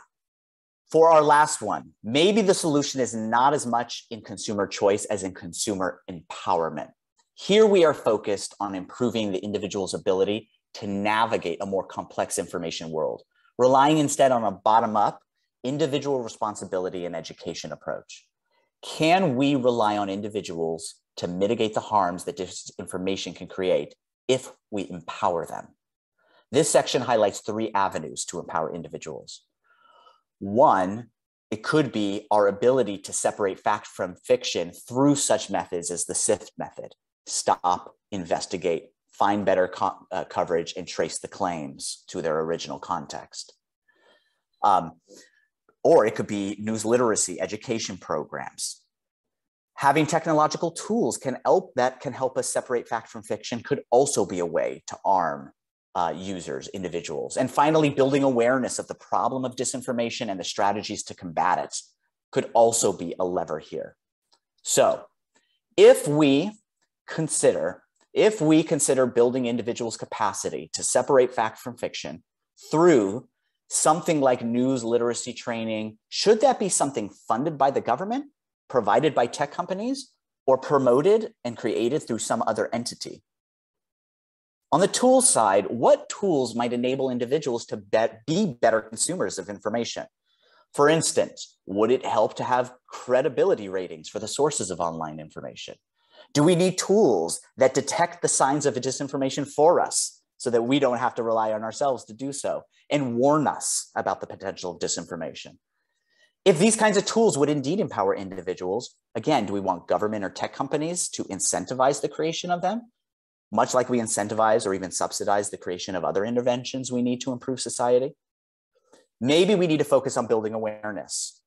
for our last one, maybe the solution is not as much in consumer choice as in consumer empowerment. Here we are focused on improving the individual's ability to navigate a more complex information world, relying instead on a bottom up, individual responsibility and education approach. Can we rely on individuals to mitigate the harms that disinformation can create if we empower them? This section highlights three avenues to empower individuals. One, it could be our ability to separate fact from fiction through such methods as the SIFT method stop, investigate, find better co- uh, coverage, and trace the claims to their original context. Um, or it could be news literacy education programs. Having technological tools can help that can help us separate fact from fiction could also be a way to arm uh, users, individuals. And finally, building awareness of the problem of disinformation and the strategies to combat it could also be a lever here. So, if we consider if we consider building individuals' capacity to separate fact from fiction through something like news literacy training, should that be something funded by the government, provided by tech companies, or promoted and created through some other entity? On the tool side, what tools might enable individuals to bet, be better consumers of information? For instance, would it help to have credibility ratings for the sources of online information? Do we need tools that detect the signs of disinformation for us so that we don't have to rely on ourselves to do so and warn us about the potential of disinformation? If these kinds of tools would indeed empower individuals, again, do we want government or tech companies to incentivize the creation of them? Much like we incentivize or even subsidize the creation of other interventions we need to improve society. Maybe we need to focus on building awareness.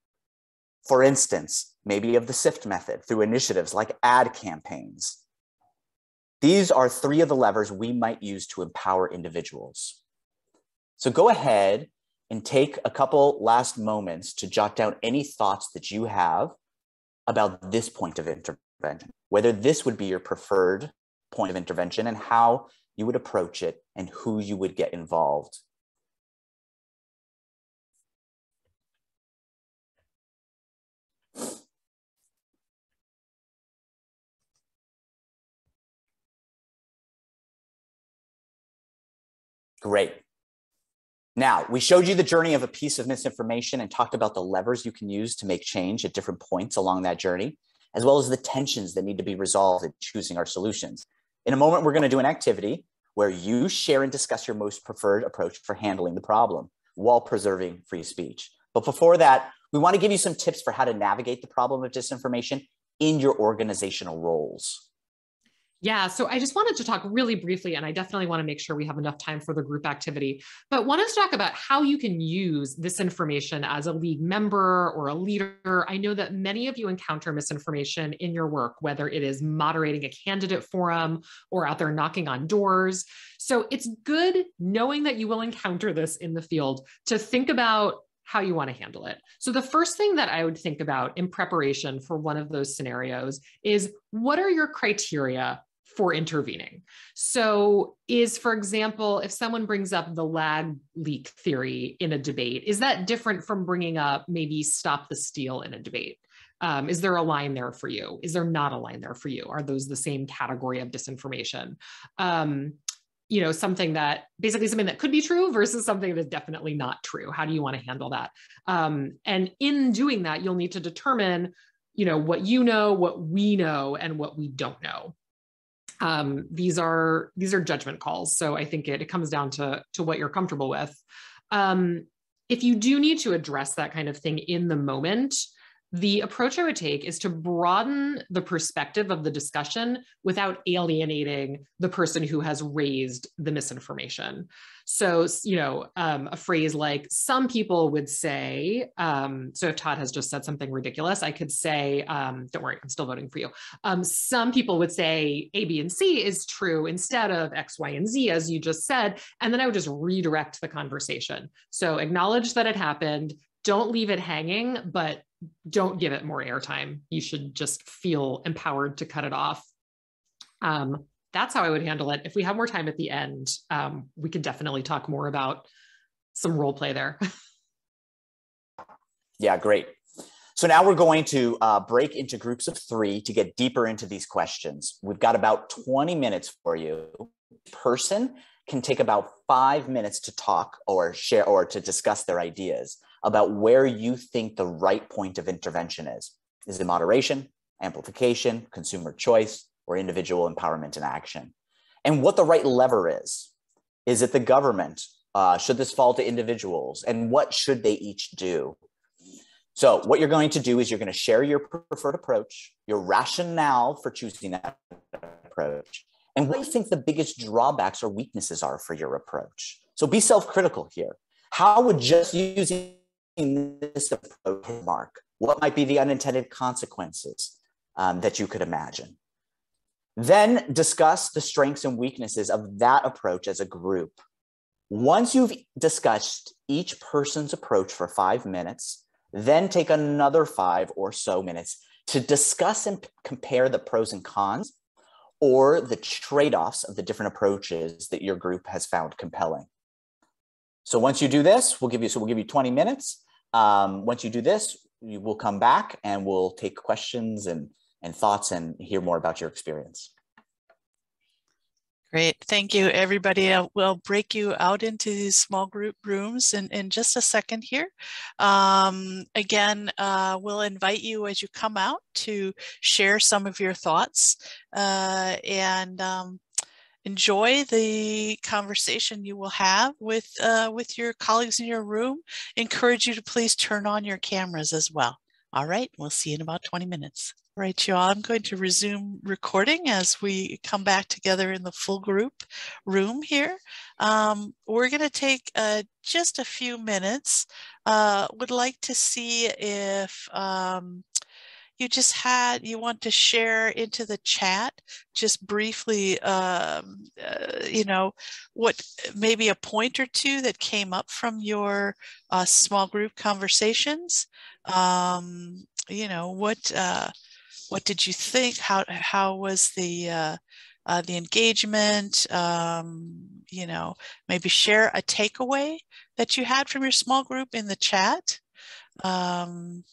For instance, maybe of the SIFT method through initiatives like ad campaigns. These are three of the levers we might use to empower individuals. So go ahead and take a couple last moments to jot down any thoughts that you have about this point of intervention, whether this would be your preferred point of intervention and how you would approach it and who you would get involved. Great. Now, we showed you the journey of a piece of misinformation and talked about the levers you can use to make change at different points along that journey, as well as the tensions that need to be resolved in choosing our solutions. In a moment, we're going to do an activity where you share and discuss your most preferred approach for handling the problem while preserving free speech. But before that, we want to give you some tips for how to navigate the problem of disinformation in your organizational roles. Yeah, so I just wanted to talk really briefly, and I definitely want to make sure we have enough time for the group activity, but wanted to talk about how you can use this information as a league member or a leader. I know that many of you encounter misinformation in your work, whether it is moderating a candidate forum or out there knocking on doors. So it's good knowing that you will encounter this in the field to think about how you want to handle it. So, the first thing that I would think about in preparation for one of those scenarios is what are your criteria for intervening. So, is for example, if someone brings up the lab leak theory in a debate, is that different from bringing up maybe stop the steal in a debate? Um, is there a line there for you? Is there not a line there for you? Are those the same category of disinformation? Um, you know, something that basically something that could be true versus something that's definitely not true. How do you want to handle that? Um, and in doing that, you'll need to determine, you know, what you know, what we know, and what we don't know um, these are these are judgment calls. So I think it, it comes down to to what you're comfortable with. Um, if you do need to address that kind of thing in the moment, the approach I would take is to broaden the perspective of the discussion without alienating the person who has raised the misinformation. So, you know, um, a phrase like some people would say, um, so if Todd has just said something ridiculous, I could say, um, don't worry, I'm still voting for you. Um, some people would say A, B, and C is true instead of X, Y, and Z, as you just said. And then I would just redirect the conversation. So acknowledge that it happened. Don't leave it hanging, but don't give it more airtime. You should just feel empowered to cut it off. Um, that's how I would handle it. If we have more time at the end, um, we could definitely talk more about some role play there. yeah, great. So now we're going to uh, break into groups of three to get deeper into these questions. We've got about 20 minutes for you. Person can take about five minutes to talk or share or to discuss their ideas about where you think the right point of intervention is. Is it moderation, amplification, consumer choice, or individual empowerment and action? And what the right lever is. Is it the government? Uh, should this fall to individuals? And what should they each do? So, what you're going to do is you're going to share your preferred approach, your rationale for choosing that approach, and what you think the biggest drawbacks or weaknesses are for your approach. So, be self critical here. How would just using this approach mark? What might be the unintended consequences um, that you could imagine? Then discuss the strengths and weaknesses of that approach as a group. Once you've discussed each person's approach for five minutes, then take another five or so minutes to discuss and compare the pros and cons or the trade offs of the different approaches that your group has found compelling. So once you do this, we'll give you so we'll give you 20 minutes. Um, once you do this, you will come back and we'll take questions and and thoughts and hear more about your experience. Great, thank you everybody. Uh, we'll break you out into these small group rooms in, in just a second here. Um, again, uh, we'll invite you as you come out to share some of your thoughts uh, and um, enjoy the conversation you will have with, uh, with your colleagues in your room. Encourage you to please turn on your cameras as well. All right, we'll see you in about 20 minutes. Right, y'all. I'm going to resume recording as we come back together in the full group room here. Um, we're going to take uh, just a few minutes. Uh, would like to see if um, you just had, you want to share into the chat just briefly, um, uh, you know, what maybe a point or two that came up from your uh, small group conversations. Um, you know, what uh, what did you think? How how was the uh, uh, the engagement? Um, you know, maybe share a takeaway that you had from your small group in the chat. Um,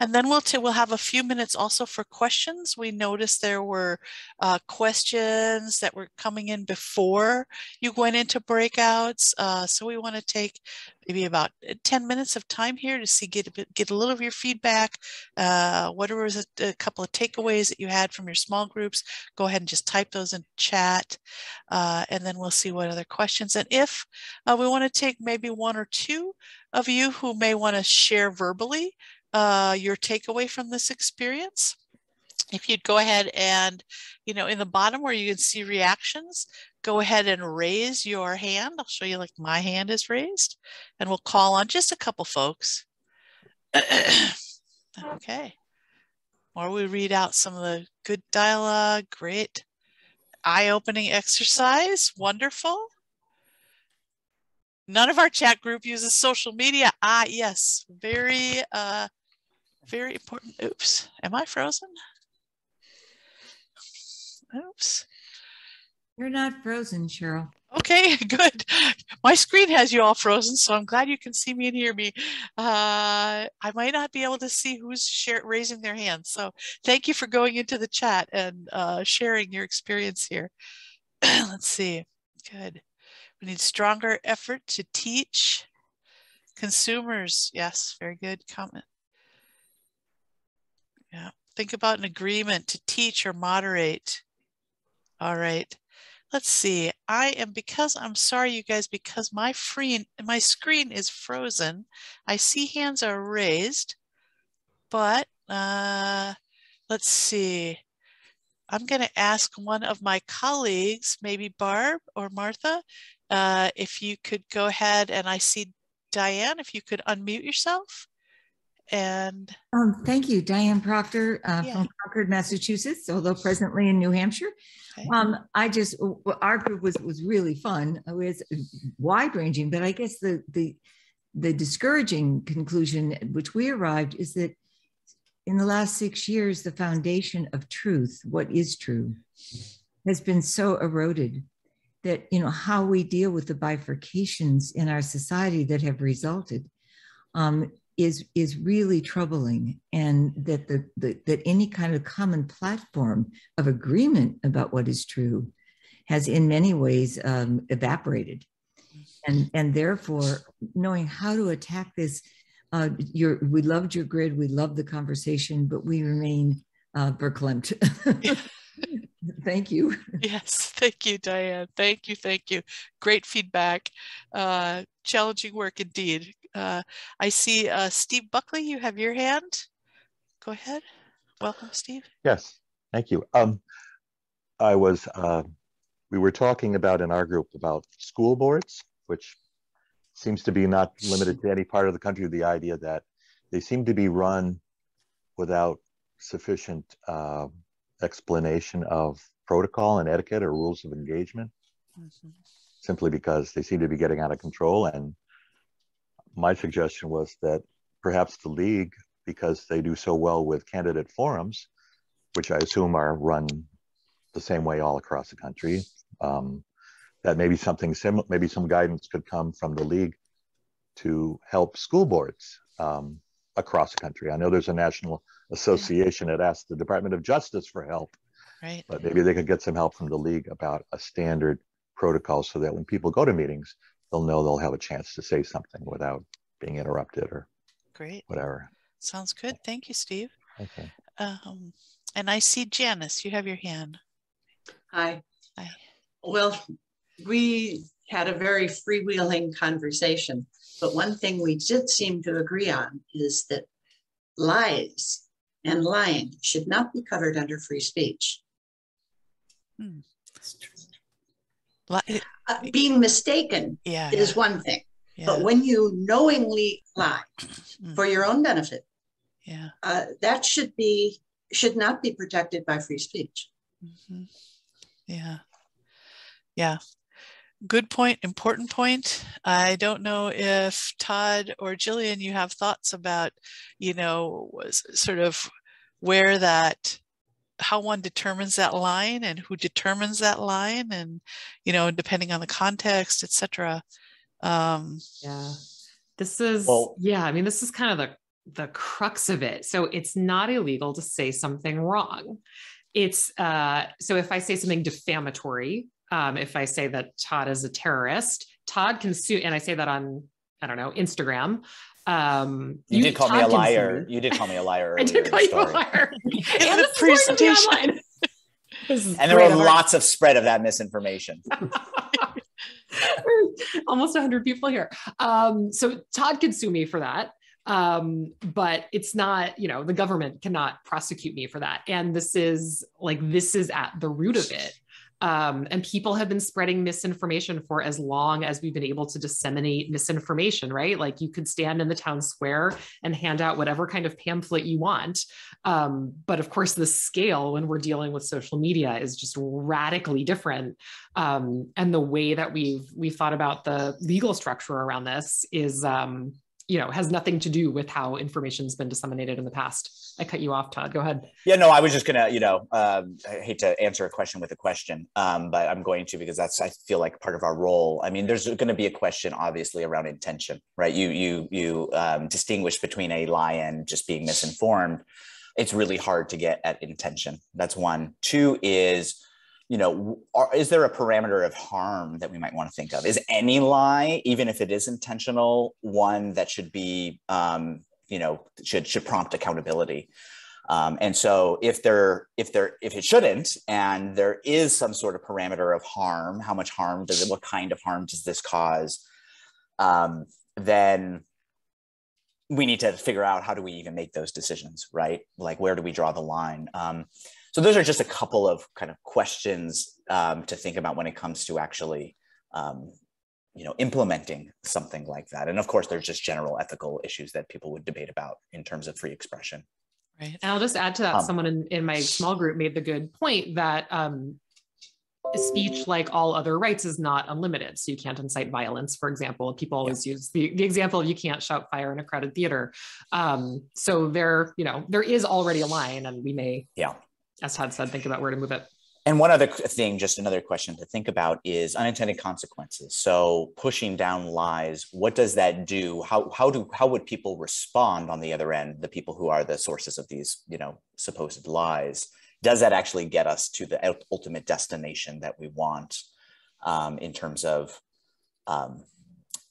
and then we'll, we'll have a few minutes also for questions. We noticed there were uh, questions that were coming in before you went into breakouts. Uh, so we want to take maybe about uh, 10 minutes of time here to see, get a, bit, get a little of your feedback. Uh, what were a, a, couple of takeaways that you had from your small groups? Go ahead and just type those in chat. Uh, and then we'll see what other questions. And if uh, we want to take maybe one or two of you who may want to share verbally uh, your takeaway from this experience. If you'd go ahead and, you know, in the bottom where you can see reactions, go ahead and raise your hand. I'll show you like my hand is raised and we'll call on just a couple folks. okay. Or we read out some of the good dialogue. Great. Eye-opening exercise. Wonderful. None of our chat group uses social media. Ah, yes. Very uh, very important. Oops, am I frozen? Oops. You're not frozen, Cheryl. Okay, good. My screen has you all frozen, so I'm glad you can see me and hear me. Uh, I might not be able to see who's share, raising their hand. So thank you for going into the chat and uh, sharing your experience here. Let's see. Good. We need stronger effort to teach consumers. Yes, very good comment. Yeah. Think about an agreement to teach or moderate. All right. Let's see. I am because I'm sorry, you guys, because my free my screen is frozen. I see hands are raised, but uh, let's see. I'm going to ask one of my colleagues, maybe Barb or Martha, uh, if you could go ahead and I see Diane, if you could unmute yourself and um, thank you, Diane Proctor uh, yeah. from Concord, Massachusetts, although presently in New Hampshire. Okay. Um, I just our group was was really fun. It was wide ranging, but I guess the the the discouraging conclusion which we arrived is that in the last six years, the foundation of truth, what is true, has been so eroded that you know how we deal with the bifurcations in our society that have resulted um, is is really troubling. And that the, the, that any kind of common platform of agreement about what is true has in many ways um, evaporated. And and therefore knowing how to attack this uh, your we loved your grid we loved the conversation but we remain uh, verklempt thank you yes thank you diane thank you thank you great feedback uh, challenging work indeed uh, I see uh, Steve Buckley, you have your hand. Go ahead. Welcome, Steve. Yes, thank you. Um, I was, uh, we were talking about in our group about school boards, which seems to be not limited to any part of the country, the idea that they seem to be run without sufficient uh, explanation of protocol and etiquette or rules of engagement, mm -hmm. simply because they seem to be getting out of control and my suggestion was that perhaps the league, because they do so well with candidate forums, which I assume are run the same way all across the country, um, that maybe something similar, maybe some guidance could come from the league to help school boards um, across the country. I know there's a national association had asked the Department of Justice for help, right. but maybe they could get some help from the league about a standard protocol so that when people go to meetings, they'll know they'll have a chance to say something without being interrupted or great whatever. Sounds good. Thank you, Steve. Okay. Um, and I see Janice, you have your hand. Hi. Hi. Well, we had a very freewheeling conversation, but one thing we did seem to agree on is that lies and lying should not be covered under free speech. Hmm. Uh, being mistaken yeah, is yeah. one thing, yeah. but when you knowingly lie Mm. for your own benefit, yeah. uh, that should be should not be protected by free speech. Mm-hmm. Yeah. Yeah. Good point, important point. I don't know if Todd or Jillian, you have thoughts about, you know, sort of where that, how one determines that line and who determines that line and, you know, depending on the context, etc. Um, yeah. This is, Well- yeah, I mean, this is kind of the, the crux of it. So it's not illegal to say something wrong. It's, uh, so if I say something defamatory, um, if I say that Todd is a terrorist, Todd can sue, and I say that on, I don't know, Instagram. Um, You, did call me a liar. You did call me a liar I did call you a liar. In and the this is where it'll be presentation. online. This is And there were lots of spread of that misinformation. almost 100 people here. Um, so Todd can sue me for that. Um, but it's not, you know, the government cannot prosecute me for that. And this is like, this is at the root of it. Um, and people have been spreading misinformation for as long as we've been able to disseminate misinformation, right? Like you could stand in the town square and hand out whatever kind of pamphlet you want. Um, but of course, the scale when we're dealing with social media is just radically different. Um, and the way that we've we've thought about the legal structure around this is um, you know has nothing to do with how information's been disseminated in the past i cut you off todd go ahead Yeah, no, I was just gonna, you know, um, I hate to answer a question with a question, um, but I'm going to because that's I feel like part of our role. I mean, there's going to be a question, obviously, around intention, right? You you you um, distinguish between a lie and just being misinformed. It's really hard to get at intention. That's one. Two is, you know, are, is there a parameter of harm that we might want to think of? Is any lie, even if it is intentional, one that should be, um, you know, should should prompt accountability? Um, and so if there, if there, if it shouldn't, and there is some sort of parameter of harm, how much harm does it, what kind of harm does this cause? Um, then we need to figure out how do we even make those decisions, right? Like where do we draw the line? Um, so those are just a couple of kind of questions um, to think about when it comes to actually, um, you know, implementing something like that. And of course, there's just general ethical issues that people would debate about in terms of free expression. right. and i'll just add to that Um, someone in, in my small group made the good point that um, speech like all other rights is not unlimited so you can't incite violence for example people always use the, the example of you can't shout fire in a crowded theater um, so there you know there is already a line and we may Yeah. as todd said think about where to move it And one other thing, just another question to think about is unintended consequences. So pushing down lies, what does that do? How how do how would people respond on the other end? The people who are the sources of these, you know, supposed lies. Does that actually get us to the ultimate destination that we want um, in terms of um,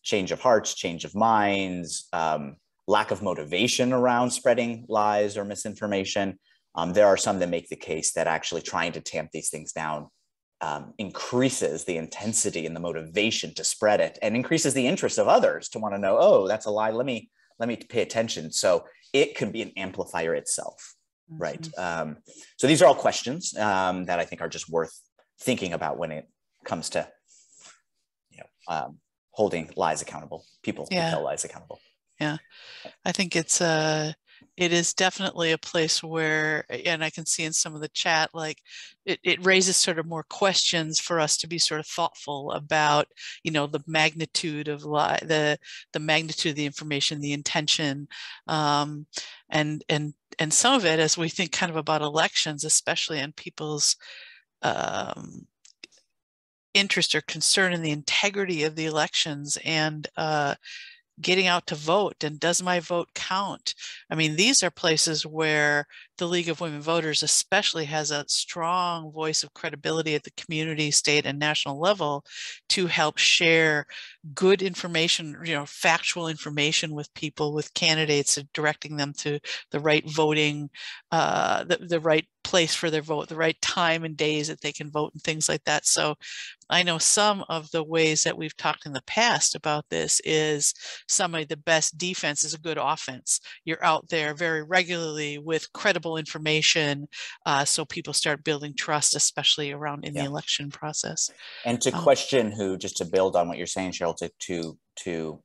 change of hearts, change of minds, um, lack of motivation around spreading lies or misinformation? Um, there are some that make the case that actually trying to tamp these things down um, increases the intensity and the motivation to spread it and increases the interest of others to want to know oh that's a lie. Let me let me pay attention. So it can be an amplifier itself right? Um, so these are all questions um, that i think are just worth thinking about when it comes to you know um, holding lies accountable people who tell lies accountable. Yeah. I think it's uh it is definitely a place where and I can see in some of the chat like it, it raises sort of more questions for us to be sort of thoughtful about you know the magnitude of the the magnitude of the information the intention um, and and and some of it as we think kind of about elections especially and people's um, interest or concern in the integrity of the elections and uh, getting out to vote and does my vote count? I mean these are places where the league of women voters especially has a strong voice of credibility at the community state and national level to help share good information, you know, factual information with people, with candidates, and directing them to the right voting, uh, the, the right place for their vote, the right time and days that they can vote and things like that. So I know some of the ways that we've talked in the past about this is some of the best defense is a good offense. You're out there very regularly with credible information uh, so people start building trust, especially around in yeah. the election process. And to um, question who, just to build on what you're saying, Cheryl, to, to, to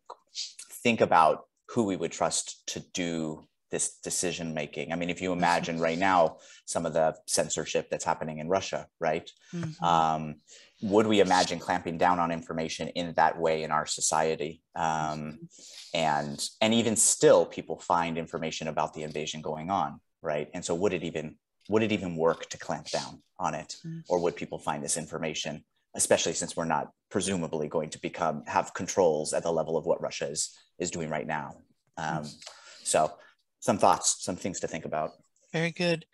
think about who we would trust to do this decision making. I mean, if you imagine right now some of the censorship that's happening in Russia, right? Mm-hmm. Um, would we imagine clamping down on information in that way in our society? Um, and and even still, people find information about the invasion going on, right? And so, would it even would it even work to clamp down on it, mm-hmm. or would people find this information, especially since we're not presumably going to become have controls at the level of what Russia is is doing right now? Um, so some thoughts, some things to think about. Very good.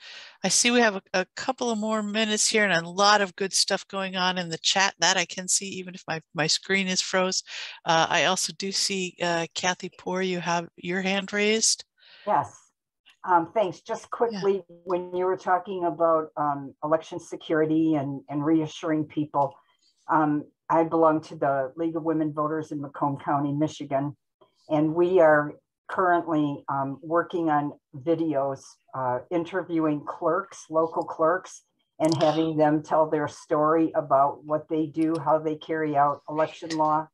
I see we have a, a, couple of more minutes here and a lot of good stuff going on in the chat that I can see even if my, my screen is froze. Uh, I also do see uh, Kathy Poor, you have your hand raised. Yes. Um, thanks. Just quickly, yeah. when you were talking about um, election security and, and reassuring people, um, I belong to the League of Women Voters in Macomb County, Michigan, and we are currently um, working on videos, uh, interviewing clerks, local clerks, and having them tell their story about what they do, how they carry out election law.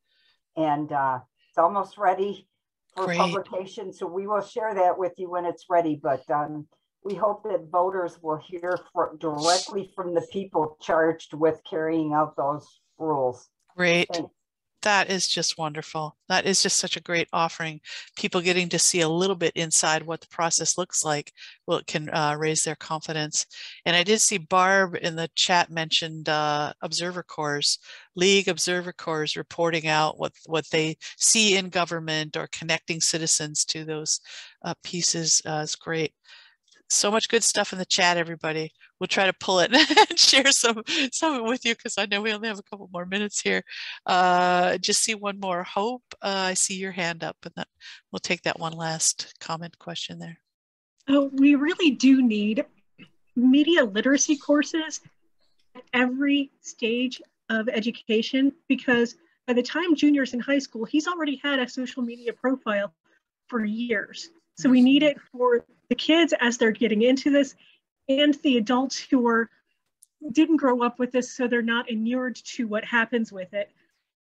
And uh, it's almost ready for Great. publication. So we will share that with you when it's ready. But um, we hope that voters will hear for, directly from the people charged with carrying out those rules. Great. Thanks that is just wonderful. That is just such a great offering. People getting to see a little bit inside what the process looks like, well, it can uh, raise their confidence. And I did see Barb in the chat mentioned uh, Observer Corps, League Observer Corps reporting out what, what they see in government or connecting citizens to those uh, pieces uh, is great so much good stuff in the chat, everybody. We'll try to pull it and share some some with you because I know we only have a couple more minutes here. Uh, just see one more. Hope, uh, I see your hand up, and that we'll take that one last comment question there. Oh, we really do need media literacy courses at every stage of education because by the time juniors in high school, he's already had a social media profile for years. So we need it for the kids as they're getting into this and the adults who are didn't grow up with this so they're not inured to what happens with it.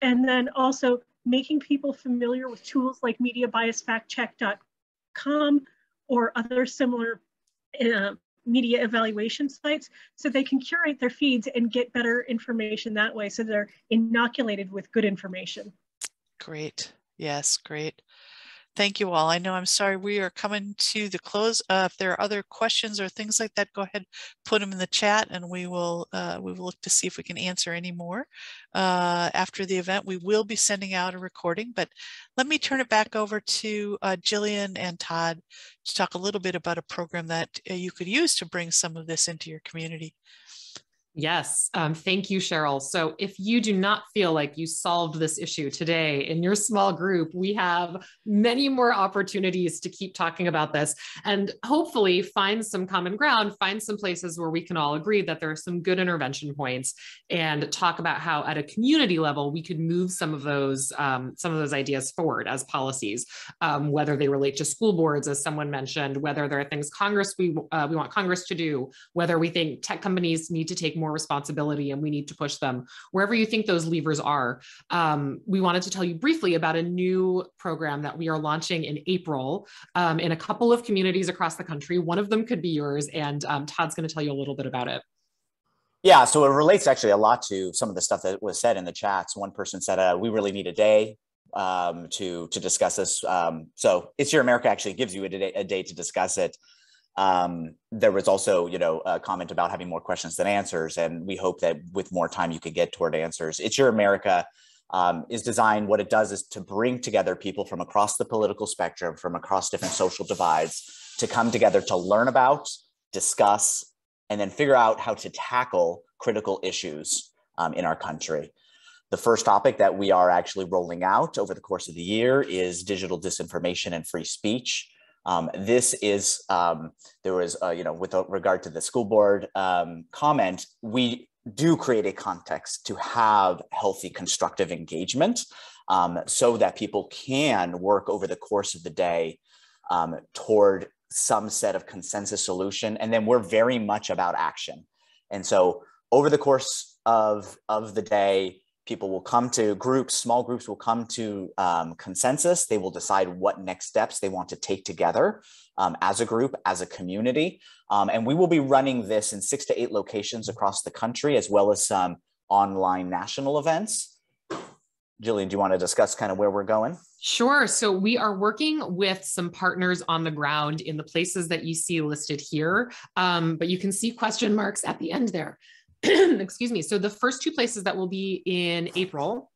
And then also making people familiar with tools like mediabiasfactcheck.com or other similar uh, media evaluation sites so they can curate their feeds and get better information that way so they're inoculated with good information. Great. Yes great Thank you all. I know I'm sorry we are coming to the close. Uh, if there are other questions or things like that, go ahead, put them in the chat and we will uh, we will look to see if we can answer any more. Uh, after the event, we will be sending out a recording, but let me turn it back over to uh, Jillian and Todd to talk a little bit about a program that uh, you could use to bring some of this into your community. Yes, um, thank you, Cheryl. So, if you do not feel like you solved this issue today in your small group, we have many more opportunities to keep talking about this and hopefully find some common ground, find some places where we can all agree that there are some good intervention points, and talk about how, at a community level, we could move some of those um, some of those ideas forward as policies, um, whether they relate to school boards, as someone mentioned, whether there are things Congress we uh, we want Congress to do, whether we think tech companies need to take more more responsibility and we need to push them wherever you think those levers are. Um, we wanted to tell you briefly about a new program that we are launching in April um, in a couple of communities across the country. One of them could be yours, and um, Todd's going to tell you a little bit about it. Yeah, so it relates actually a lot to some of the stuff that was said in the chats. One person said, uh, "We really need a day um, to to discuss this." Um, so, it's your America actually gives you a day, a day to discuss it. Um, there was also, you know, a comment about having more questions than answers, and we hope that with more time you could get toward answers. It's Your America um, is designed. What it does is to bring together people from across the political spectrum, from across different social divides, to come together to learn about, discuss, and then figure out how to tackle critical issues um, in our country. The first topic that we are actually rolling out over the course of the year is digital disinformation and free speech. Um, this is, um, there was, uh, you know, with regard to the school board um, comment, we do create a context to have healthy, constructive engagement um, so that people can work over the course of the day um, toward some set of consensus solution. And then we're very much about action. And so over the course of, of the day, people will come to groups, small groups will come to um, consensus. They will decide what next steps they want to take together um, as a group, as a community. Um, and we will be running this in six to eight locations across the country, as well as some online national events. Jillian, do you want to discuss kind of where we're going? Sure. So we are working with some partners on the ground in the places that you see listed here, um, but you can see question marks at the end there. excuse me. So the first two places that will be in April,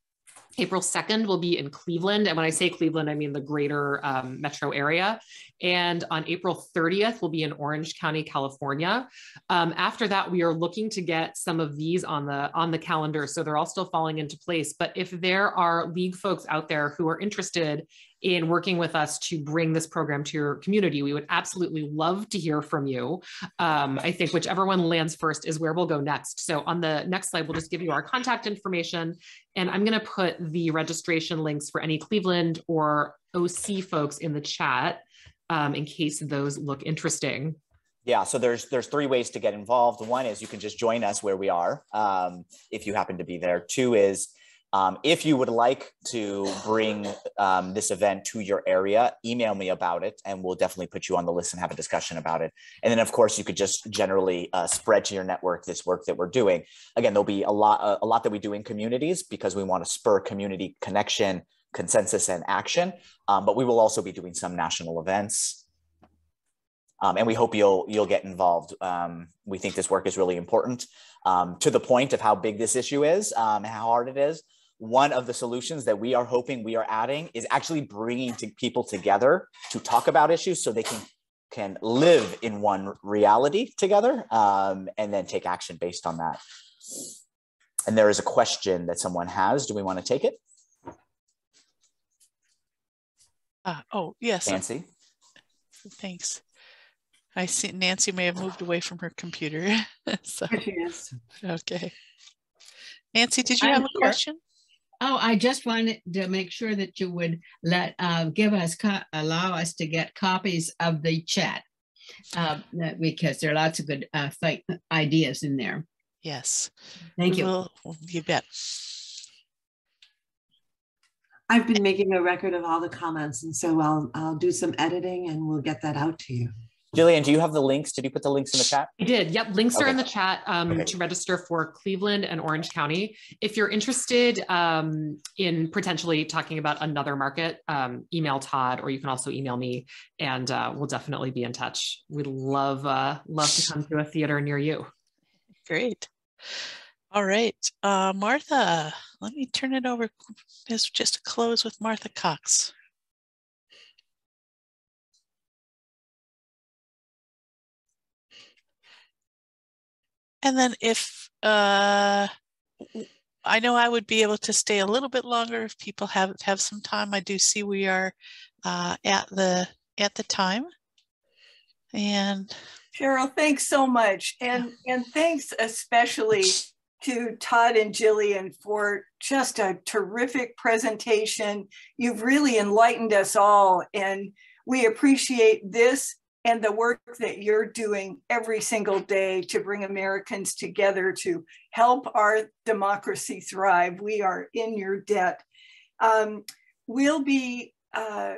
April 2nd will be in Cleveland. And when I say Cleveland, I mean the greater um, metro area. And on April 30th, we'll be in Orange County, California. Um, after that, we are looking to get some of these on the on the calendar. So they're all still falling into place. But if there are league folks out there who are interested in working with us to bring this program to your community. We would absolutely love to hear from you. Um, I think whichever one lands first is where we'll go next. So on the next slide, we'll just give you our contact information. And I'm going to put the registration links for any Cleveland or OC folks in the chat um, in case those look interesting. Yeah, so there's there's three ways to get involved. One is you can just join us where we are um, if you happen to be there. Two is um, if you would like to bring um, this event to your area, email me about it and we'll definitely put you on the list and have a discussion about it. And then, of course, you could just generally uh, spread to your network this work that we're doing. Again, there'll be a lot, a lot that we do in communities because we want to spur community connection, consensus, and action. Um, but we will also be doing some national events. Um, and we hope you'll you'll get involved. Um, we think this work is really important um, to the point of how big this issue is, um, how hard it is one of the solutions that we are hoping we are adding is actually bringing to people together to talk about issues so they can can live in one reality together um, and then take action based on that. And there is a question that someone has. Do we want to take it? Uh, oh, yes. Nancy. Thanks. I see Nancy may have moved away from her computer. so, she is. Okay. Nancy, did you I'm have a here. question? Oh, I just wanted to make sure that you would let uh, give us allow us to get copies of the chat uh, because there are lots of good uh, ideas in there. Yes. Thank you. Will, you bet. I've been making a record of all the comments, and so I'll I'll do some editing and we'll get that out to you. Jillian, do you have the links? Did you put the links in the chat? I did. Yep. Links okay. are in the chat um, okay. to register for Cleveland and Orange County. If you're interested um, in potentially talking about another market, um, email Todd, or you can also email me and uh, we'll definitely be in touch. We'd love, uh, love to come to a theater near you. Great. All right. Uh, Martha, let me turn it over. Just to close with Martha Cox. And then if uh, I know I would be able to stay a little bit longer if people have have some time. I do see we are uh, at the at the time. And Cheryl, thanks so much. And and thanks especially to Todd and Jillian for just a terrific presentation. You've really enlightened us all and we appreciate this and the work that you're doing every single day to bring Americans together to help our democracy thrive. We are in your debt. Um, we'll be, uh,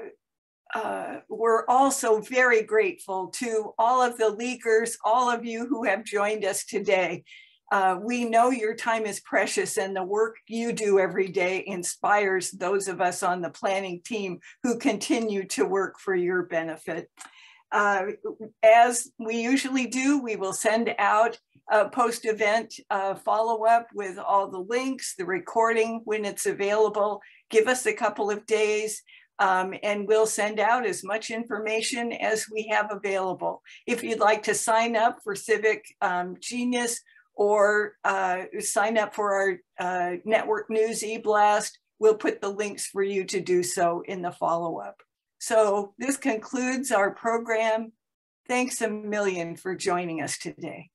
uh, we're also very grateful to all of the Leaguers, all of you who have joined us today. Uh, we know your time is precious and the work you do every day inspires those of us on the planning team who continue to work for your benefit. Uh, as we usually do, we will send out a post-event uh, follow-up with all the links, the recording when it's available. Give us a couple of days um, and we'll send out as much information as we have available. If you'd like to sign up for Civic um, Genius or uh, sign up for our uh, network news e-blast, we'll put the links for you to do so in the follow-up. So this concludes our program. Thanks a million for joining us today.